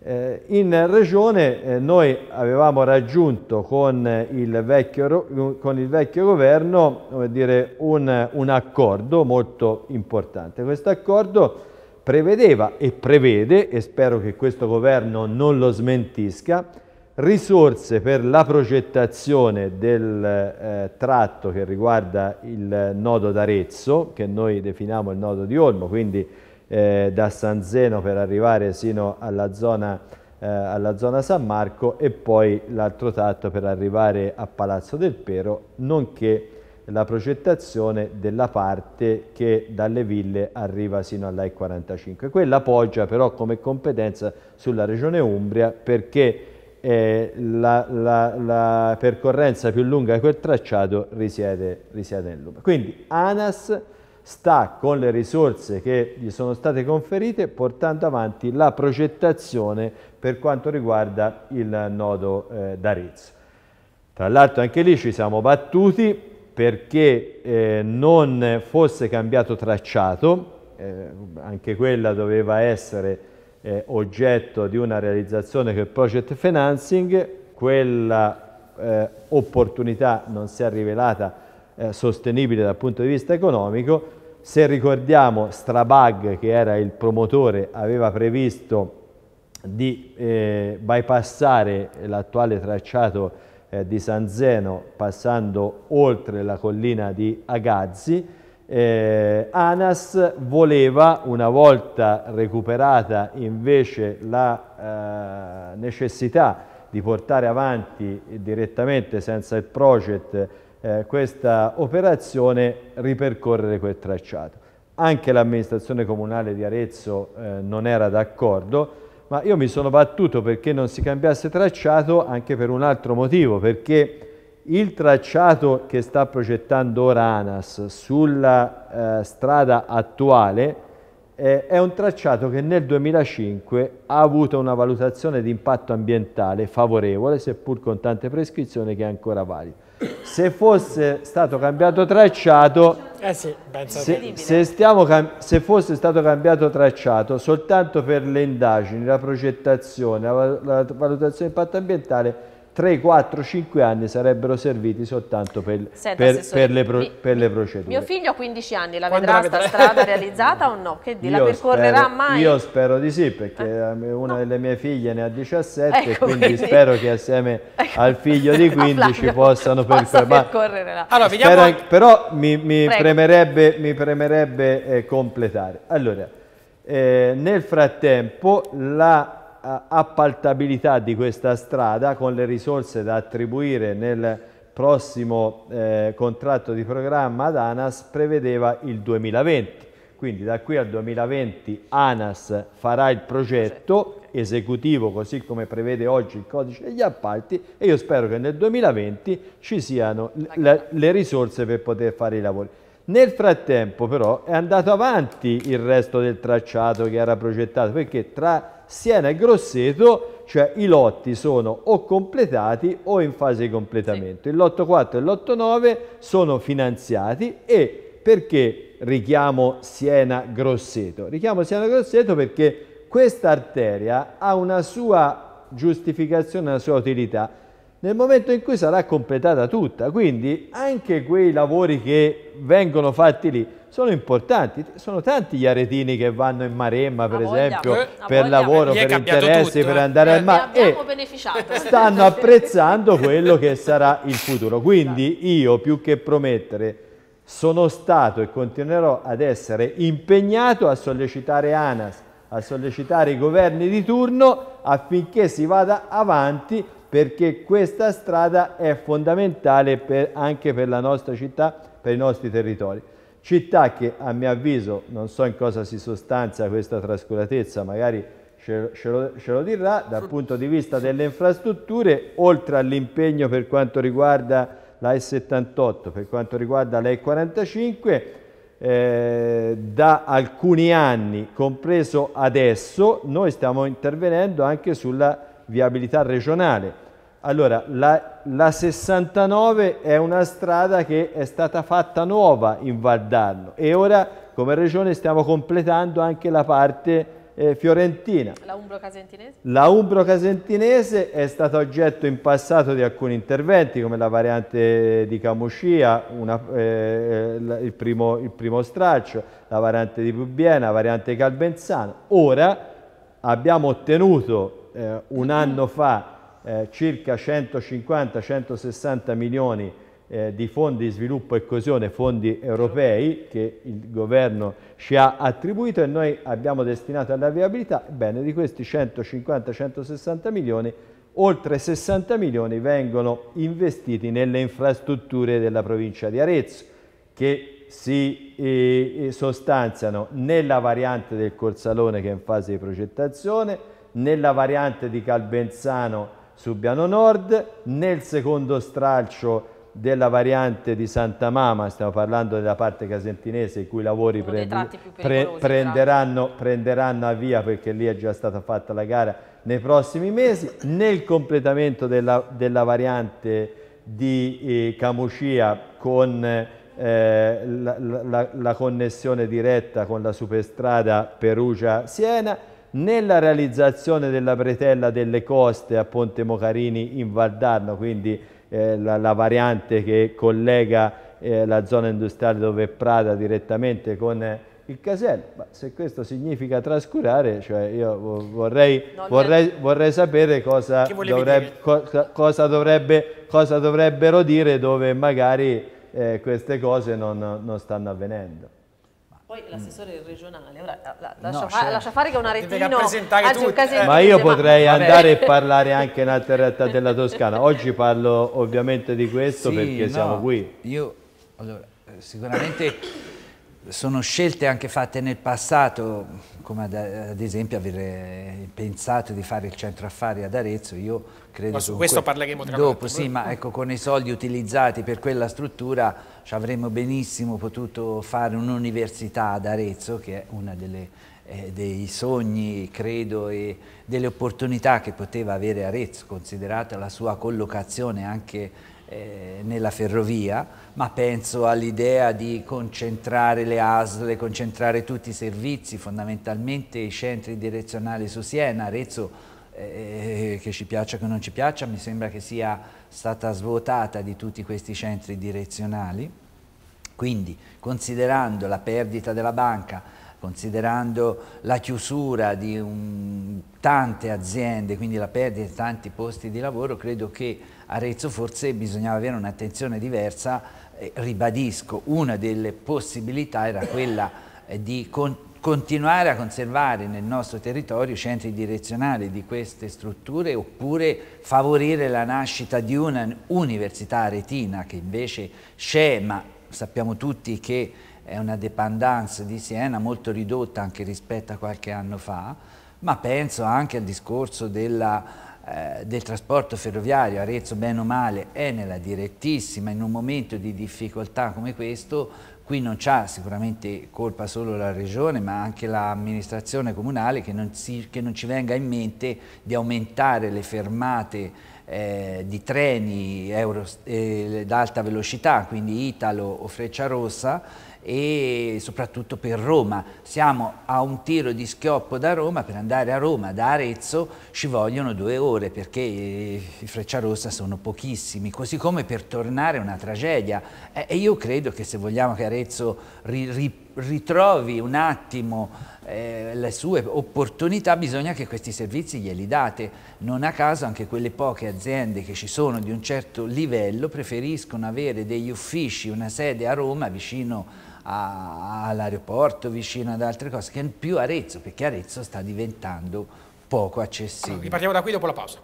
In regione noi avevamo raggiunto con il vecchio, con il vecchio governo dire, un, un accordo molto importante. Questo accordo prevedeva e prevede, e spero che questo governo non lo smentisca, risorse per la progettazione del eh, tratto che riguarda il nodo d'Arezzo, che noi definiamo il nodo di Olmo, quindi eh, da San Zeno per arrivare sino alla zona, eh, alla zona San Marco e poi l'altro tratto per arrivare a Palazzo del Pero, nonché la progettazione della parte che dalle ville arriva sino alla E45. Quella poggia però come competenza sulla Regione Umbria perché eh, la, la, la, percorrenza più lunga di quel tracciato risiede, risiede Lume. Quindi ANAS sta con le risorse che gli sono state conferite portando avanti la progettazione per quanto riguarda il nodo eh, d'Arezzo. Tra l'altro anche lì ci siamo battuti perché eh, non fosse cambiato tracciato, eh, anche quella doveva essere eh, oggetto di una realizzazione che è project financing, quella eh, opportunità non si è rivelata eh, sostenibile dal punto di vista economico. Se ricordiamo Strabag, che era il promotore, aveva previsto di eh, bypassare l'attuale tracciato eh, di San Zeno passando oltre la collina di Agazzi, eh, ANAS voleva, una volta recuperata invece la eh, necessità di portare avanti direttamente senza il project eh, questa operazione, ripercorrere quel tracciato. Anche l'amministrazione comunale di Arezzo eh, non era d'accordo, ma io mi sono battuto perché non si cambiasse tracciato anche per un altro motivo, perché il tracciato che sta progettando ora ANAS sulla eh, strada attuale eh, è un tracciato che nel 2005 ha avuto una valutazione di impatto ambientale favorevole, seppur con tante prescrizioni che è ancora valido. Se fosse stato cambiato tracciato, eh sì, se, se, se, fosse stato cambiato tracciato soltanto per le indagini, la progettazione, la, la valutazione di impatto ambientale, 3, 4, 5 anni sarebbero serviti soltanto per, Senta, per, per, le, pro, mi, per le, procedure. Mio figlio ha 15 anni, la Quando vedrà sta strada realizzata o no? Che di, la percorrerà spero, mai? Io spero di sì, perché eh? una no. delle mie figlie ne ha 17 ecco, e quindi, quindi, spero che assieme ecco. al figlio di 15 possano percorrere. percorrere allora, vediamo... però mi, mi premerebbe, mi premerebbe eh, completare. Allora, eh, nel frattempo la appaltabilità di questa strada con le risorse da attribuire nel prossimo eh, contratto di programma ad ANAS prevedeva il 2020. Quindi da qui al 2020 ANAS farà il progetto esecutivo così come prevede oggi il codice degli appalti e io spero che nel 2020 ci siano le, le risorse per poter fare i lavori. Nel frattempo però è andato avanti il resto del tracciato che era progettato perché tra Siena e Grosseto cioè i lotti sono o completati o in fase di completamento. Sì. Il lotto 4 e il lotto 9 sono finanziati e perché richiamo Siena-Grosseto? Richiamo Siena-Grosseto perché questa arteria ha una sua giustificazione, una sua utilità nel momento in cui sarà completata tutta. Quindi anche quei lavori che vengono fatti lì sono importanti. Sono tanti gli aretini che vanno in Maremma, per esempio, eh, per lavoro, per interessi, tutto, per andare eh. al mare e stanno apprezzando quello che sarà il futuro. Quindi io, più che promettere, sono stato e continuerò ad essere impegnato a sollecitare ANAS, a sollecitare i governi di turno affinché si vada avanti perché questa strada è fondamentale per, anche per la nostra città, per i nostri territori. Città che a mio avviso, non so in cosa si sostanzia questa trascuratezza, magari ce, ce, lo, ce lo dirà, dal punto di vista delle infrastrutture, oltre all'impegno per quanto riguarda la S78, per quanto riguarda la E45, eh, da alcuni anni, compreso adesso, noi stiamo intervenendo anche sulla viabilità regionale. Allora, la, la, 69 è una strada che è stata fatta nuova in Valdarno e ora come regione stiamo completando anche la parte eh, fiorentina. La Umbro Casentinese? La Umbro Casentinese è stata oggetto in passato di alcuni interventi come la variante di Camuscia, una, eh, il, primo, il, primo, straccio, la variante di Pubiena, la variante Calbenzano. Ora abbiamo ottenuto eh, un anno fa eh, circa 150-160 milioni eh, di fondi di sviluppo e coesione, fondi europei che il governo ci ha attribuito e noi abbiamo destinato alla viabilità. Ebbene, di questi 150-160 milioni, oltre 60 milioni vengono investiti nelle infrastrutture della provincia di Arezzo, che si eh, sostanziano nella variante del Corsalone che è in fase di progettazione, nella variante di Calbenzano su Biano Nord, nel secondo stralcio della variante di Santa Mama, stiamo parlando della parte casentinese i cui lavori prendi, pre, prenderanno, prenderanno a via perché lì è già stata fatta la gara nei prossimi mesi, nel completamento della, della variante di eh, Camucia con eh, la, la, la connessione diretta con la superstrada Perugia-Siena, nella realizzazione della bretella delle coste a Ponte Mocarini in Valdarno, quindi eh, la, la, variante che collega eh, la zona industriale dove è Prada direttamente con eh, il casello. Ma se questo significa trascurare, cioè io vorrei, vorrei, vorrei sapere cosa, dovrebbe, cosa, cosa, dovrebbe, cosa, dovrebbero dire dove magari eh, queste cose non, non stanno avvenendo. Poi l'assessore regionale, ora la, lascia, no, fa, cioè, lascia, fare che un aretino, anzi un casino. Ma io potrei ma, andare a parlare anche in altre realtà della Toscana. Oggi parlo ovviamente di questo sì, perché no, siamo qui. Io, allora, sicuramente sono scelte anche fatte nel passato, come ad, ad, esempio aver pensato di fare il centro affari ad Arezzo, io credo... Ma su questo parleremo tra Dopo, sì, ma ecco, con i soldi utilizzati per quella struttura ci avremmo benissimo potuto fare un'università ad Arezzo, che è uno eh, dei sogni, credo, e delle opportunità che poteva avere Arezzo, considerata la sua collocazione anche eh, nella ferrovia, ma penso all'idea di concentrare le ASL, concentrare tutti i servizi, fondamentalmente i centri direzionali su Siena, Arezzo, eh, che ci piaccia o che non ci piaccia, mi sembra che sia stata svuotata di tutti questi centri direzionali, quindi considerando la perdita della banca, considerando la chiusura di un, tante aziende, quindi la perdita di tanti posti di lavoro, credo che Arezzo forse bisognava avere un'attenzione diversa, ribadisco, una delle possibilità era quella eh, di con continuare a conservare nel nostro territorio centri direzionali di queste strutture oppure favorire la nascita di una università aretina che invece c'è, ma sappiamo tutti che è una dependance di Siena molto ridotta anche rispetto a qualche anno fa, ma penso anche al discorso della eh, del trasporto ferroviario, Arezzo bene o male è nella direttissima, in un momento di difficoltà come questo Qui non c'ha sicuramente colpa solo la regione ma anche l'amministrazione comunale che non, si, che non, ci venga in mente di aumentare le fermate eh, di treni eh, d'alta velocità, quindi Italo o Freccia Rossa e soprattutto per Roma. Siamo a un tiro di schioppo da Roma, per andare a Roma da Arezzo ci vogliono due ore perché i Frecciarossa sono pochissimi, così come per tornare è una tragedia e io credo che se vogliamo che Arezzo ri, ri, ritrovi un attimo eh, le sue opportunità bisogna che questi servizi glieli date. Non a caso anche quelle poche aziende che ci sono di un certo livello preferiscono avere degli uffici, una sede a Roma vicino all'aeroporto, vicino ad altre cose, che più Arezzo, perché Arezzo sta diventando poco accessibile. Allora, ripartiamo da qui dopo la pausa.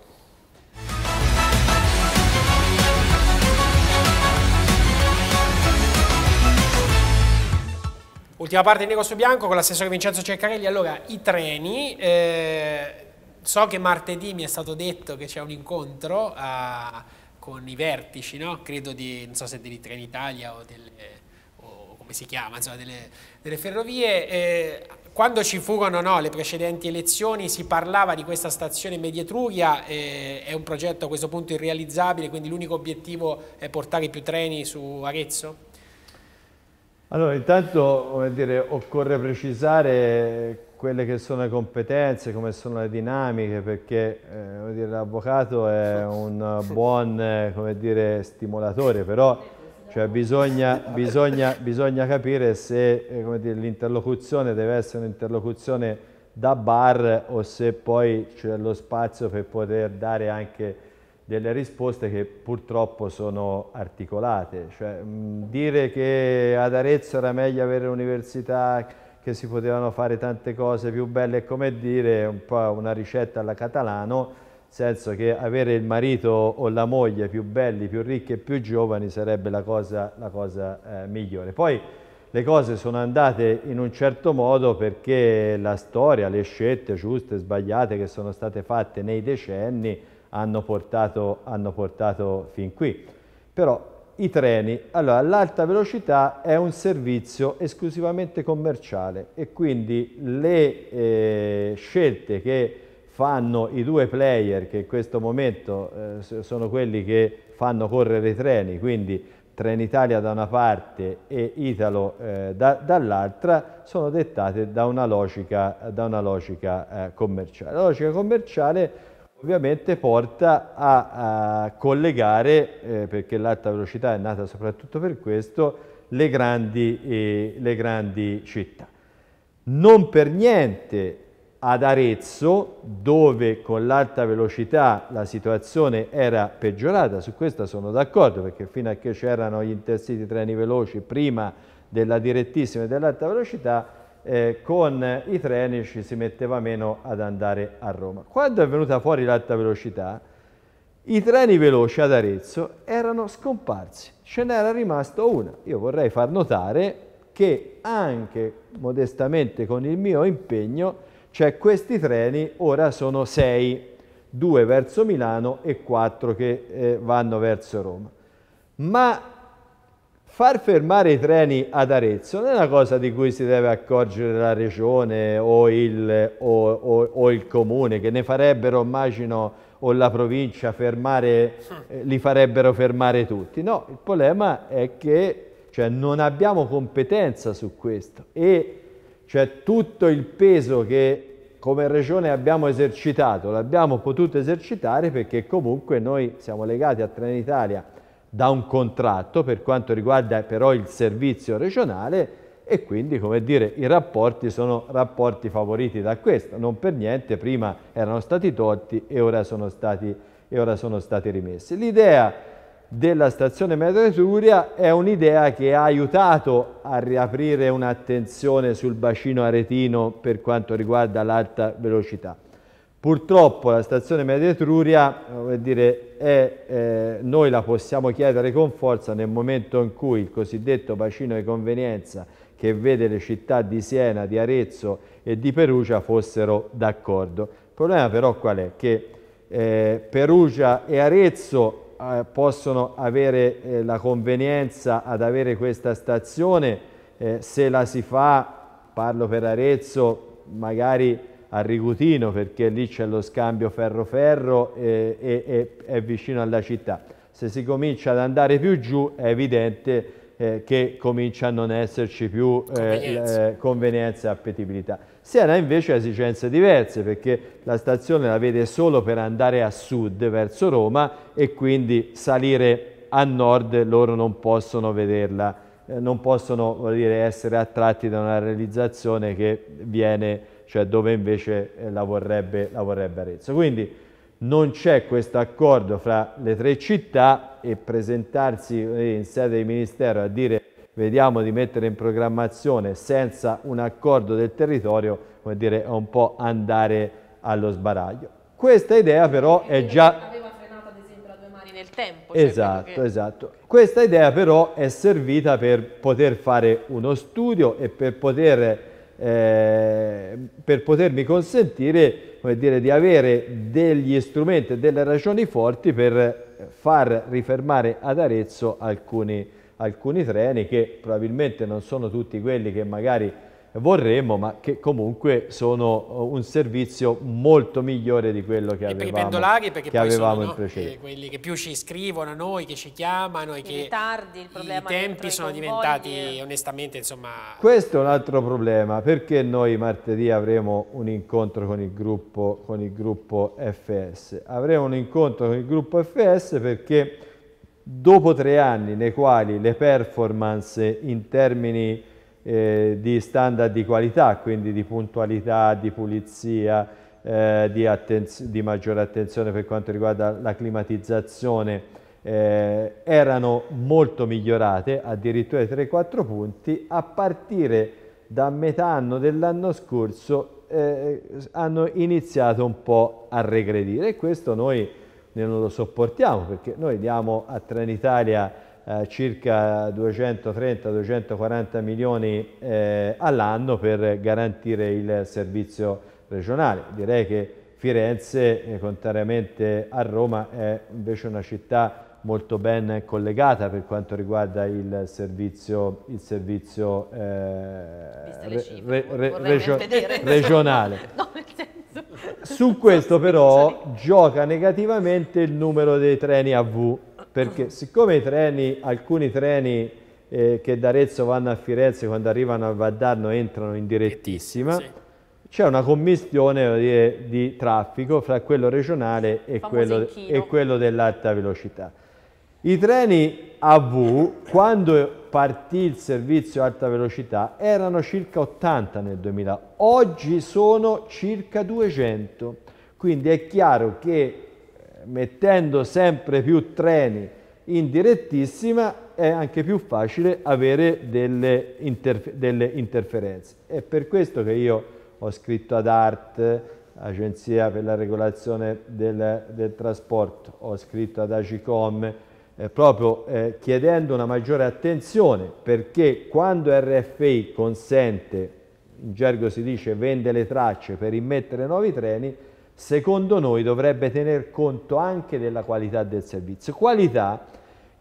Ultima parte di su Bianco con l'assessore Vincenzo Cercarelli. Allora, i treni, eh, so che martedì mi è stato detto che c'è un incontro uh, con i vertici, no? credo di, non so se di Trenitalia o delle come si chiama, insomma, delle, delle ferrovie. Eh, quando ci furono no, le precedenti elezioni si parlava di questa stazione Medietruria, eh, è un progetto a questo punto irrealizzabile, quindi l'unico obiettivo è portare più treni su Arezzo? Allora, intanto dire, occorre precisare quelle che sono le competenze, come sono le dinamiche, perché eh, l'avvocato è un buon eh, dire, stimolatore, però cioè bisogna, bisogna, bisogna capire se eh, l'interlocuzione deve essere un'interlocuzione da bar o se poi c'è lo spazio per poter dare anche delle risposte che purtroppo sono articolate. Cioè, dire che ad Arezzo era meglio avere l'università, che si potevano fare tante cose più belle, è come dire un po' una ricetta alla catalano, senso che avere il marito o la moglie più belli, più ricchi e più giovani sarebbe la cosa, la cosa eh, migliore. Poi le cose sono andate in un certo modo perché la storia, le scelte giuste e sbagliate che sono state fatte nei decenni hanno portato, hanno portato fin qui. Però i treni, allora l'alta velocità è un servizio esclusivamente commerciale e quindi le eh, scelte che fanno i due player che in questo momento eh, sono quelli che fanno correre i treni, quindi Trenitalia da una parte e Italo eh, da, dall'altra, sono dettate da una logica, da una logica eh, commerciale. La logica commerciale ovviamente porta a, a collegare, eh, perché l'alta velocità è nata soprattutto per questo, le grandi, eh, le grandi città. Non per niente ad Arezzo, dove con l'alta velocità la situazione era peggiorata, su questo sono d'accordo, perché fino a che c'erano gli intercity treni veloci prima della direttissima e dell'alta velocità, eh, con i treni ci si metteva meno ad andare a Roma. Quando è venuta fuori l'alta velocità, i treni veloci ad Arezzo erano scomparsi, ce n'era rimasto una. Io vorrei far notare che anche modestamente con il mio impegno cioè questi treni ora sono sei, due verso Milano e quattro che eh, vanno verso Roma. Ma far fermare i treni ad Arezzo non è una cosa di cui si deve accorgere la regione o il, o, o, o il comune, che ne farebbero, immagino, o la provincia fermare, eh, li farebbero fermare tutti. No, il problema è che cioè, non abbiamo competenza su questo e cioè tutto il peso che come regione abbiamo esercitato, l'abbiamo potuto esercitare perché comunque noi siamo legati a Trenitalia da un contratto per quanto riguarda però il servizio regionale e quindi come dire i rapporti sono rapporti favoriti da questo, non per niente prima erano stati tolti e ora sono stati, ora sono stati rimessi. L'idea della stazione metro Etruria è un'idea che ha aiutato a riaprire un'attenzione sul bacino aretino per quanto riguarda l'alta velocità. Purtroppo la stazione metro Etruria, dire, è, eh, noi la possiamo chiedere con forza nel momento in cui il cosiddetto bacino di convenienza che vede le città di Siena, di Arezzo e di Perugia fossero d'accordo. Il problema però qual è? Che eh, Perugia e Arezzo eh, possono avere eh, la convenienza ad avere questa stazione, eh, se la si fa, parlo per Arezzo, magari a Rigutino perché lì c'è lo scambio ferro-ferro e, e, e è vicino alla città. Se si comincia ad andare più giù è evidente eh, che comincia a non esserci più eh, convenienza e appetibilità. Siena invece ha esigenze diverse perché la stazione la vede solo per andare a sud verso Roma e quindi salire a nord loro non possono vederla, eh, non possono dire, essere attratti da una realizzazione che viene, cioè dove invece eh, la, vorrebbe, la vorrebbe Arezzo. Quindi non c'è questo accordo fra le tre città e presentarsi eh, in sede di ministero a dire vediamo di mettere in programmazione senza un accordo del territorio, come dire, è un po' andare allo sbaraglio. Questa idea però è già... Aveva frenato ad esempio la Due Mari nel tempo. Cioè esatto, che... esatto. Questa idea però è servita per poter fare uno studio e per poter... Eh, per potermi consentire dire, di avere degli strumenti e delle ragioni forti per far rifermare ad Arezzo alcuni, alcuni treni che probabilmente non sono tutti quelli che magari vorremmo, ma che comunque sono un servizio molto migliore di quello che e avevamo, per i pendolari, perché che poi avevamo sono, in no, precedenza. eh, quelli che più ci scrivono a noi, che ci chiamano e I che ritardi, il i tempi sono convogli. diventati onestamente insomma Questo è un altro problema, perché noi martedì avremo un incontro con il gruppo, con il gruppo FS. Avremo un incontro con il gruppo FS perché dopo tre anni nei quali le performance in termini eh, di standard di qualità, quindi di puntualità, di pulizia, eh, di, di, maggiore attenzione per quanto riguarda la climatizzazione, eh, erano molto migliorate, addirittura di 3-4 punti, a partire da metà anno dell'anno scorso eh, hanno iniziato un po' a regredire. E questo noi non lo sopportiamo perché noi diamo a Trenitalia eh, circa 230-240 milioni eh, all'anno per garantire il servizio regionale. Direi che Firenze, eh, contrariamente a Roma, è invece una città molto ben collegata per quanto riguarda il servizio, il servizio eh, re, re, regio, regionale. no, Su questo però gioca negativamente il numero dei treni a V, perché siccome i treni, alcuni treni eh, che da Arezzo vanno a Firenze quando arrivano a Vaddarno entrano in direttissima, sì. c'è una commistione di, di, traffico fra quello regionale e quello, e quello dell'alta velocità. I treni AV, quando partì il servizio alta velocità, erano circa 80 nel 2000, oggi sono circa 200, quindi è chiaro che eh, mettendo sempre più treni in direttissima è anche più facile avere delle, interf delle interferenze. È per questo che io ho scritto ad ART, Agenzia per la regolazione del, del trasporto, ho scritto ad Agicom, eh, proprio eh, chiedendo una maggiore attenzione perché quando RFI consente, in gergo si dice vende le tracce per immettere nuovi treni, secondo noi dovrebbe tener conto anche della qualità del servizio. Qualità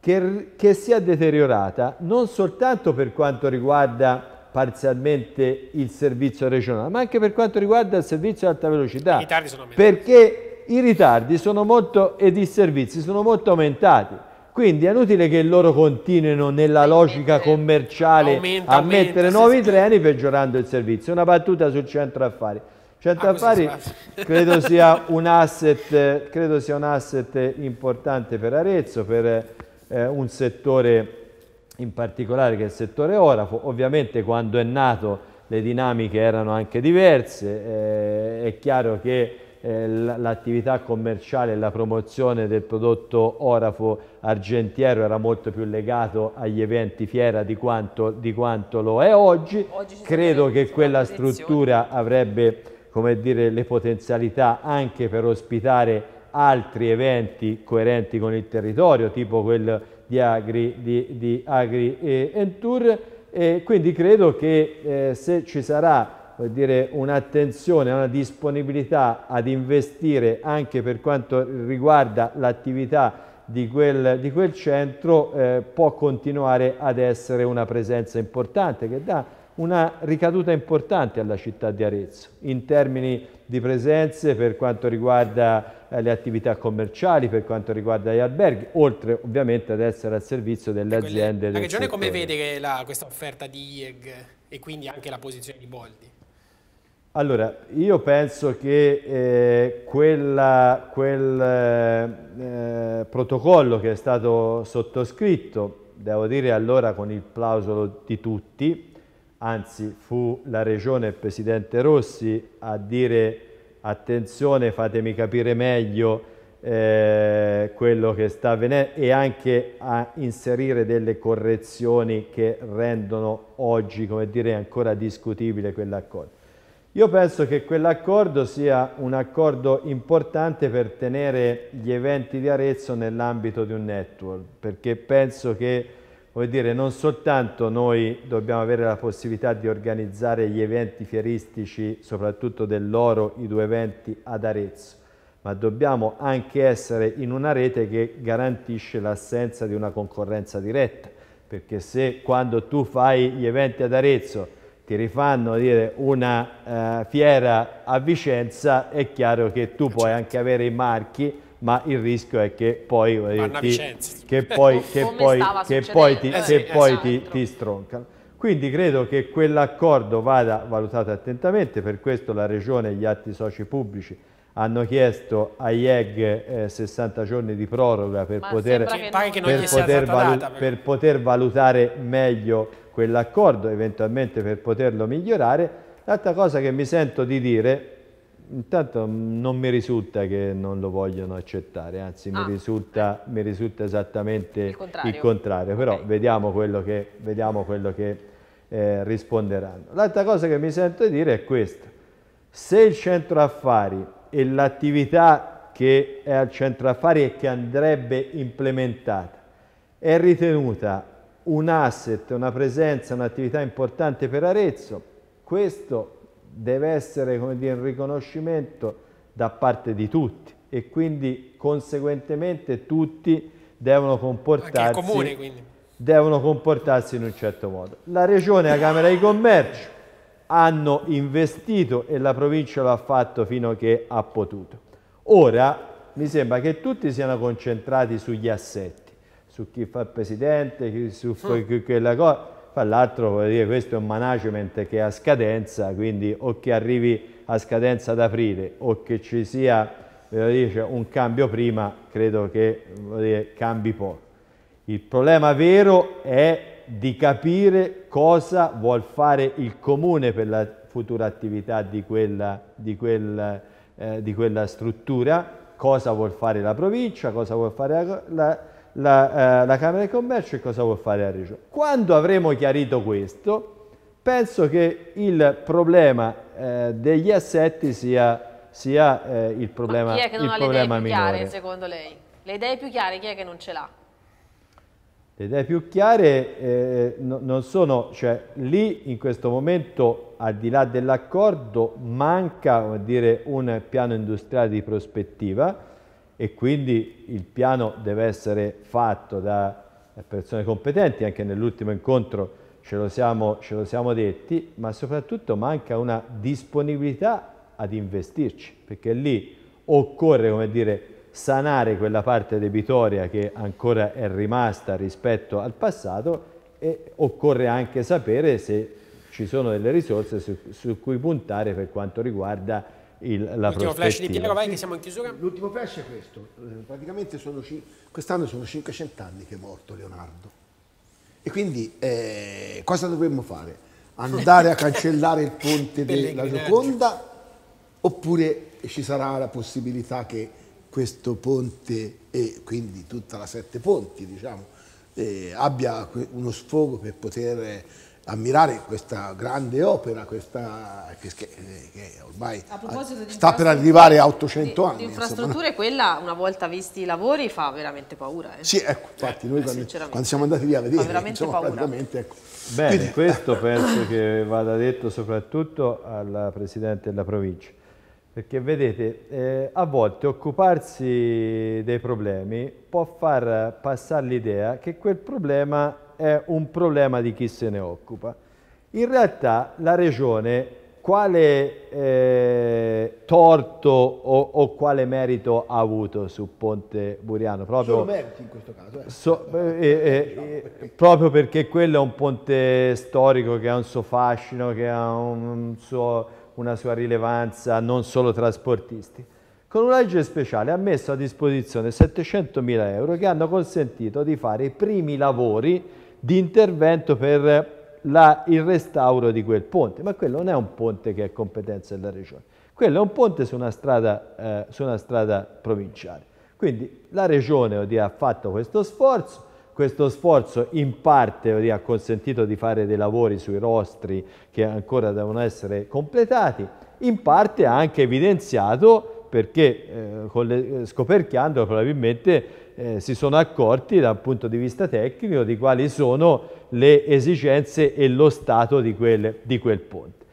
che, che si è deteriorata non soltanto per quanto riguarda parzialmente il servizio regionale, ma anche per quanto riguarda il servizio ad alta velocità. I. Perché i ritardi sono molto, ed i servizi sono molto aumentati. Quindi è inutile che loro continuino nella logica commerciale aumenta, a aumenta, mettere sì, nuovi treni peggiorando il servizio. Una battuta sul centro affari. Centro Ah, affari credo sia, un asset, credo sia un asset importante per Arezzo, per eh, un settore in particolare che è il settore orafo. Ovviamente quando è nato le dinamiche erano anche diverse, eh, è chiaro che eh, l'attività commerciale e la promozione del prodotto orafo argentiero era molto più legato agli eventi fiera di quanto, di quanto lo è oggi. Oggi Credo che quella struttura avrebbe come dire, le potenzialità anche per ospitare altri eventi coerenti con il territorio, tipo quello di Agri, di, di Agri e Entour. E quindi credo che eh, se ci sarà vuol dire, un'attenzione, una disponibilità ad investire anche per quanto riguarda l'attività di quel, di quel centro eh, può continuare ad essere una presenza importante che dà una ricaduta importante alla città di Arezzo in termini di presenze per quanto riguarda eh, le attività commerciali, per quanto riguarda gli alberghi, oltre ovviamente ad essere al servizio delle aziende. La Regione come settore. vede la- questa offerta di IEG e quindi anche la posizione di Boldi? Allora, io penso che eh, quella- quel eh, protocollo che è stato sottoscritto, devo dire allora con il plauso di tutti, anzi fu la Regione e il Presidente Rossi a dire attenzione, fatemi capire meglio eh, quello che sta avvenendo e anche a inserire delle correzioni che rendono oggi, come dire, ancora discutibile quell'accordo. Io penso che quell'accordo sia un accordo importante per tenere gli eventi di Arezzo nell'ambito di un network, perché penso che dire, non soltanto noi dobbiamo avere la possibilità di organizzare gli eventi fieristici, soprattutto dell'oro, i due eventi ad Arezzo, ma dobbiamo anche essere in una rete che garantisce l'assenza di una concorrenza diretta, perché se quando tu fai gli eventi ad Arezzo ti rifanno dire, una eh, fiera a Vicenza, è chiaro che tu puoi anche avere i marchi, ma il rischio è che poi, dire, ti, che poi, che poi, che poi ti, Eh che sì, poi esatto. ti, ti stroncano. Quindi credo che quell'accordo vada valutato attentamente, per questo la Regione e gli atti soci pubblici hanno chiesto a IEG eh, 60 giorni di proroga per poter, che che per poter, valu- per poter valutare meglio quell'accordo, eventualmente per poterlo migliorare. L'altra cosa che mi sento di dire, intanto non mi risulta che non lo vogliono accettare, anzi Ah. mi, risulta, mi risulta esattamente Il contrario. il contrario, però Ok. vediamo quello che, vediamo quello che eh, risponderanno. L'altra cosa che mi sento di dire è questa, se il centro affari e l'attività che è al centro affari e che andrebbe implementata è ritenuta un asset, una presenza, un'attività importante per Arezzo, questo deve essere come dire, un riconoscimento da parte di tutti e quindi conseguentemente tutti devono comportarsi comune, devono comportarsi in un certo modo. La Regione e la Camera di Commercio hanno investito e la provincia lo ha fatto fino a che ha potuto. Ora mi sembra che tutti siano concentrati sugli assetti, su chi fa il presidente, su Mm. que- quella cosa. Fra l'altro, questo è un management che è a scadenza, quindi o che arrivi a scadenza ad aprile o che ci sia dire, un cambio prima, credo che dire, cambi poco. Il problema vero è di capire cosa vuol fare il comune per la futura attività di quella, di quella, eh, di quella struttura, cosa vuol fare la provincia, cosa vuol fare la, la- la, eh, la Camera di Commercio e cosa vuol fare la Regione. Quando avremo chiarito questo, penso che il problema eh, degli assetti sia, sia eh, il problema, Ma chi è che non il ha le idee più chiare, minore. secondo lei? Le idee più chiare chi è che non ce l'ha? Le idee più chiare eh, no- non sono, cioè lì in questo momento al di là dell'accordo manca dire, un piano industriale di prospettiva e quindi il piano deve essere fatto da persone competenti, anche nell'ultimo incontro ce lo, siamo, ce lo siamo detti, ma soprattutto manca una disponibilità ad investirci, perché lì occorre, come dire, sanare quella parte debitoria che ancora è rimasta rispetto al passato e occorre anche sapere se ci sono delle risorse su, su cui puntare per quanto riguarda il, la Ultimo flash di Piero, vai che siamo in chiusura. L'ultimo flash è questo, Eh, praticamente sono cin- quest'anno sono 500 anni che è morto Leonardo e quindi eh, cosa dovremmo fare? Andare a cancellare il ponte della. Gioconda oppure ci sarà la possibilità che questo ponte e quindi tutta la Sette Ponti diciamo, eh, abbia uno sfogo per poter eh, ammirare questa grande opera questa, che, che- che ormai sta per arrivare a 800 di, anni. Di insomma. infrastrutture, quella, una volta visti i lavori, fa veramente paura. eh. Sì, ecco, infatti noi quando, sinceramente. quando siamo andati lì a vedere, Fa veramente insomma, paura. praticamente, ecco. Bene, Quindi- questo penso che vada detto soprattutto alla Presidente della Provincia. Perché vedete, eh, a volte occuparsi dei problemi può far passare l'idea che quel problema è un problema di chi se ne occupa. In realtà la Regione quale eh, torto o, o, quale merito ha avuto su Ponte Buriano? Proprio, Solo meriti in questo caso. Eh. So, eh, eh, eh, proprio perché quello è un ponte storico che ha un suo fascino, che ha un suo una sua rilevanza non solo trasportisti. Con una legge speciale ha messo a disposizione 700 mila euro che hanno consentito di fare i primi lavori di intervento per la, il restauro di quel ponte, ma quello non è un ponte che è competenza della regione, quello è un ponte su una strada, eh, su una strada provinciale. Quindi la regione ha fatto questo sforzo, questo sforzo in parte ha consentito di fare dei lavori sui rostri che ancora devono essere completati, in parte ha anche evidenziato perché eh, le, scoperchiando probabilmente eh, si sono accorti dal punto di vista tecnico di quali sono le esigenze e lo stato di quel, di quel ponte.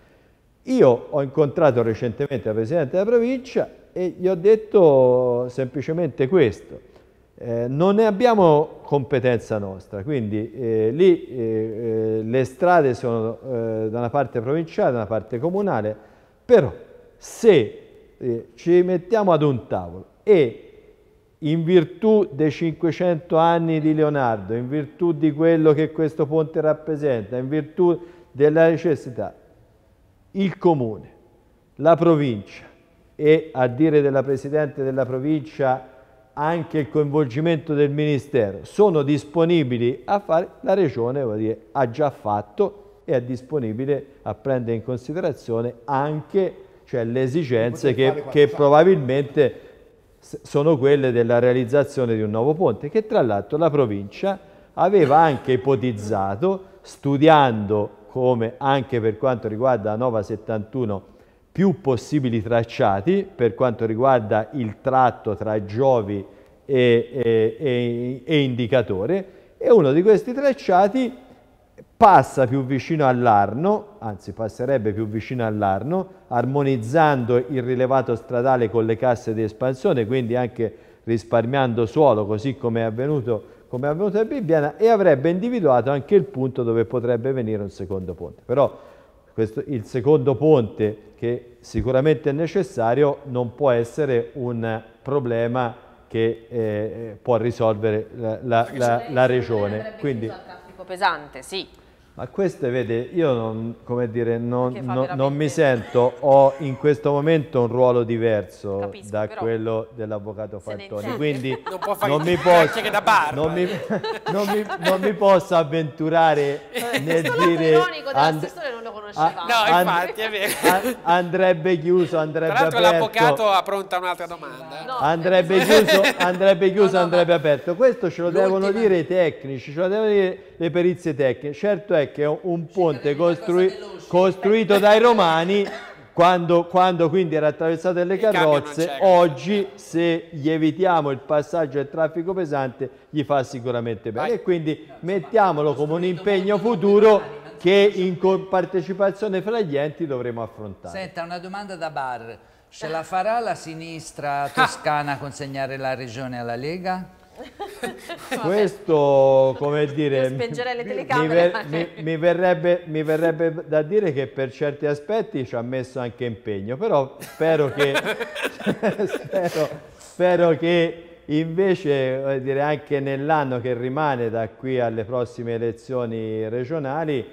Io ho incontrato recentemente la Presidente della provincia e gli ho detto semplicemente questo, eh, non ne abbiamo competenza nostra, quindi eh, lì eh, eh le strade sono eh, da una parte provinciale, da una parte comunale, però se ci mettiamo ad un tavolo e in virtù dei 500 anni di Leonardo, in virtù di quello che questo ponte rappresenta, in virtù della necessità, il comune, la provincia e a dire della Presidente della provincia anche il coinvolgimento del Ministero sono disponibili a fare, la Regione dire, ha già fatto e è disponibile a prendere in considerazione anche cioè, le esigenze che, che probabilmente sono quelle della realizzazione di un nuovo ponte, che tra l'altro la provincia aveva anche ipotizzato, studiando come anche per quanto riguarda la Nova 71 più possibili tracciati per quanto riguarda il tratto tra Giovi e, e, e, e Indicatore e uno di questi tracciati passa più vicino all'Arno, anzi passerebbe più vicino all'Arno, armonizzando il rilevato stradale con le casse di espansione, quindi anche risparmiando suolo, così come è avvenuto, come è avvenuto a Bibbiana, e avrebbe individuato anche il punto dove potrebbe venire un secondo ponte. Però questo, il secondo ponte, che sicuramente è necessario, non può essere un problema che eh, può risolvere la, la, la, la regione. Quindi, pesante, sì. Ma queste, vede, io non, dire, non, no, non, mi sento, ho in questo momento un ruolo diverso Capisco, da quello dell'avvocato Fantoni, quindi non, non, mi posso, non, mi, non, mi, non mi posso avventurare nel dire... ironico dell'assessore non lo conoscevamo. No, infatti, è vero. andrebbe chiuso, andrebbe Tra l'altro l'avvocato ha pronta un'altra domanda. No, andrebbe chiuso, andrebbe chiuso, andrebbe aperto. Questo ce lo devono dire i tecnici, ce lo devono dire le perizie tecniche. Certo è che un ponte costrui costruito dai romani quando, quando, quindi era attraversato dalle carrozze, oggi se gli evitiamo il passaggio del traffico pesante gli fa sicuramente bene. Vai. E quindi mettiamolo come un impegno futuro che in partecipazione fra gli enti dovremo affrontare. Senta, una domanda da bar. Ce la farà la sinistra toscana a consegnare la regione alla Lega? Questo, come dire, mi, mi, mi, verrebbe, mi, verrebbe, da dire che per certi aspetti ci ha messo anche impegno, però spero che, spero, spero che invece dire, anche nell'anno che rimane da qui alle prossime elezioni regionali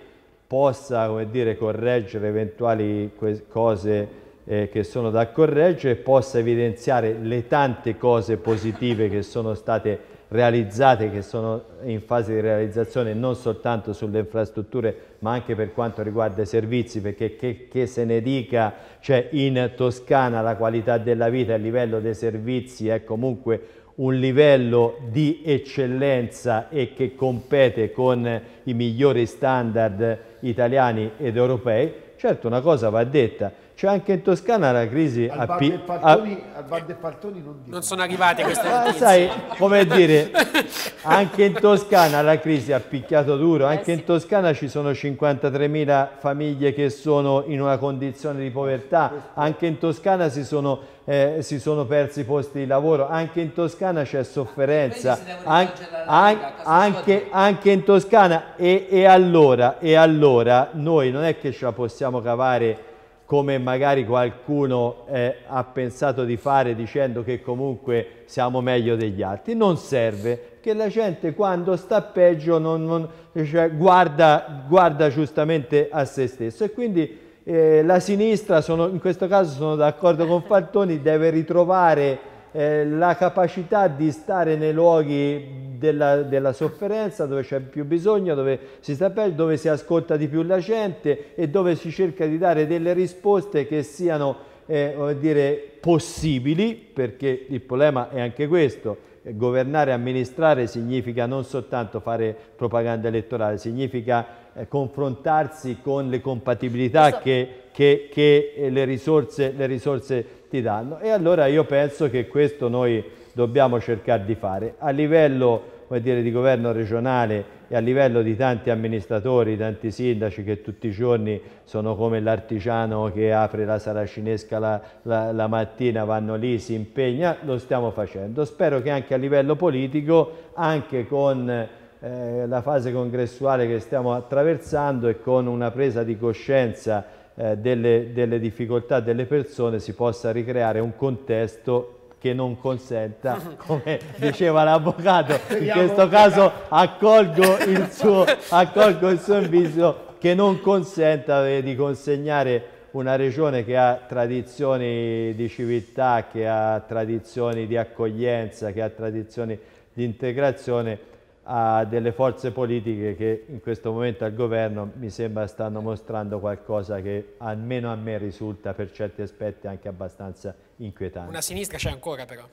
possa dire, correggere eventuali cose eh, che sono da correggere, possa evidenziare le tante cose positive che sono state realizzate, che sono in fase di realizzazione non soltanto sulle infrastrutture ma anche per quanto riguarda i servizi, perché che, che se ne dica, cioè in Toscana la qualità della vita, il livello dei servizi è comunque un livello di eccellenza e che compete con i migliori standard italiani ed europei, certo una cosa va detta, c'è anche in Toscana la crisi Al a bar, pi- del Faltoni, al bar del Faltoni non dico. Non sono arrivate queste Ah, notizie. sai, come dire, anche in Toscana la crisi ha picchiato duro, anche in Toscana ci sono 53.000 famiglie che sono in una condizione di povertà, anche in Toscana si sono, eh, si sono persi posti di lavoro, anche in Toscana c'è sofferenza, si devono An- an- anche, anche in Toscana. E, e allora, e allora noi non è che ce la possiamo cavare come magari qualcuno eh, ha pensato di fare dicendo che comunque siamo meglio degli altri. Non serve, che la gente quando sta peggio non, non- cioè, guarda, guarda giustamente a se stesso e quindi eh, la sinistra, sono, in questo caso sono d'accordo con Faltoni, deve ritrovare eh, la capacità di stare nei luoghi della, della sofferenza, dove c'è più bisogno, dove si sta peggio, dove si ascolta di più la gente e dove si cerca di dare delle risposte che siano eh, dire, possibili, perché il problema è anche questo. eh, Governare e amministrare significa non soltanto fare propaganda elettorale, significa eh, confrontarsi con le compatibilità che, che- che, eh, le, risorse, le risorse ti danno. E allora io penso che questo noi dobbiamo cercare di fare a livello come dire, di governo regionale e a livello di tanti amministratori, tanti sindaci che tutti i giorni sono come l'artigiano che apre la saracinesca la, la- la mattina, vanno lì, si impegna, lo stiamo facendo. Spero che anche a livello politico, anche con eh, la fase congressuale che stiamo attraversando e con una presa di coscienza eh, delle, delle difficoltà delle persone si possa ricreare un contesto che non consenta, come diceva l'avvocato, in questo caso accolgo il suo, accolgo il suo invito, che non consenta eh, di consegnare una regione che ha tradizioni di civiltà, che ha tradizioni di accoglienza, che ha tradizioni di integrazione a delle forze politiche che in questo momento al governo mi sembra stanno mostrando qualcosa che almeno a me risulta per certi aspetti anche abbastanza inquietante. Una sinistra c'è ancora però.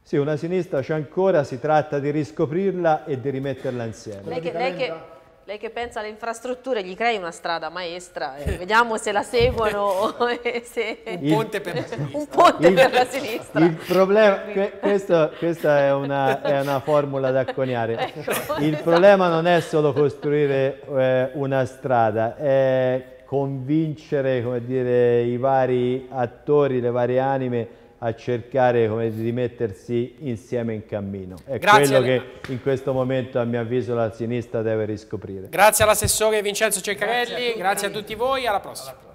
Sì, una sinistra c'è ancora, si tratta di riscoprirla e di rimetterla insieme. Lei che, lei che- lei che pensa alle infrastrutture, gli crei una strada maestra, e vediamo se la seguono se... Un ponte per la sinistra. Un ponte Il- per la sinistra. Il problema, que- questo- questa è una, è una formula da coniare. Ecco. Il problema non è solo costruire eh, una strada, è convincere come dire, i vari attori, le varie anime a cercare come, di mettersi insieme in cammino. È Grazie quello che in questo momento a mio avviso la sinistra deve riscoprire. Grazie all'assessore Vincenzo Ceccarelli, grazie a tutti voi, alla prossima.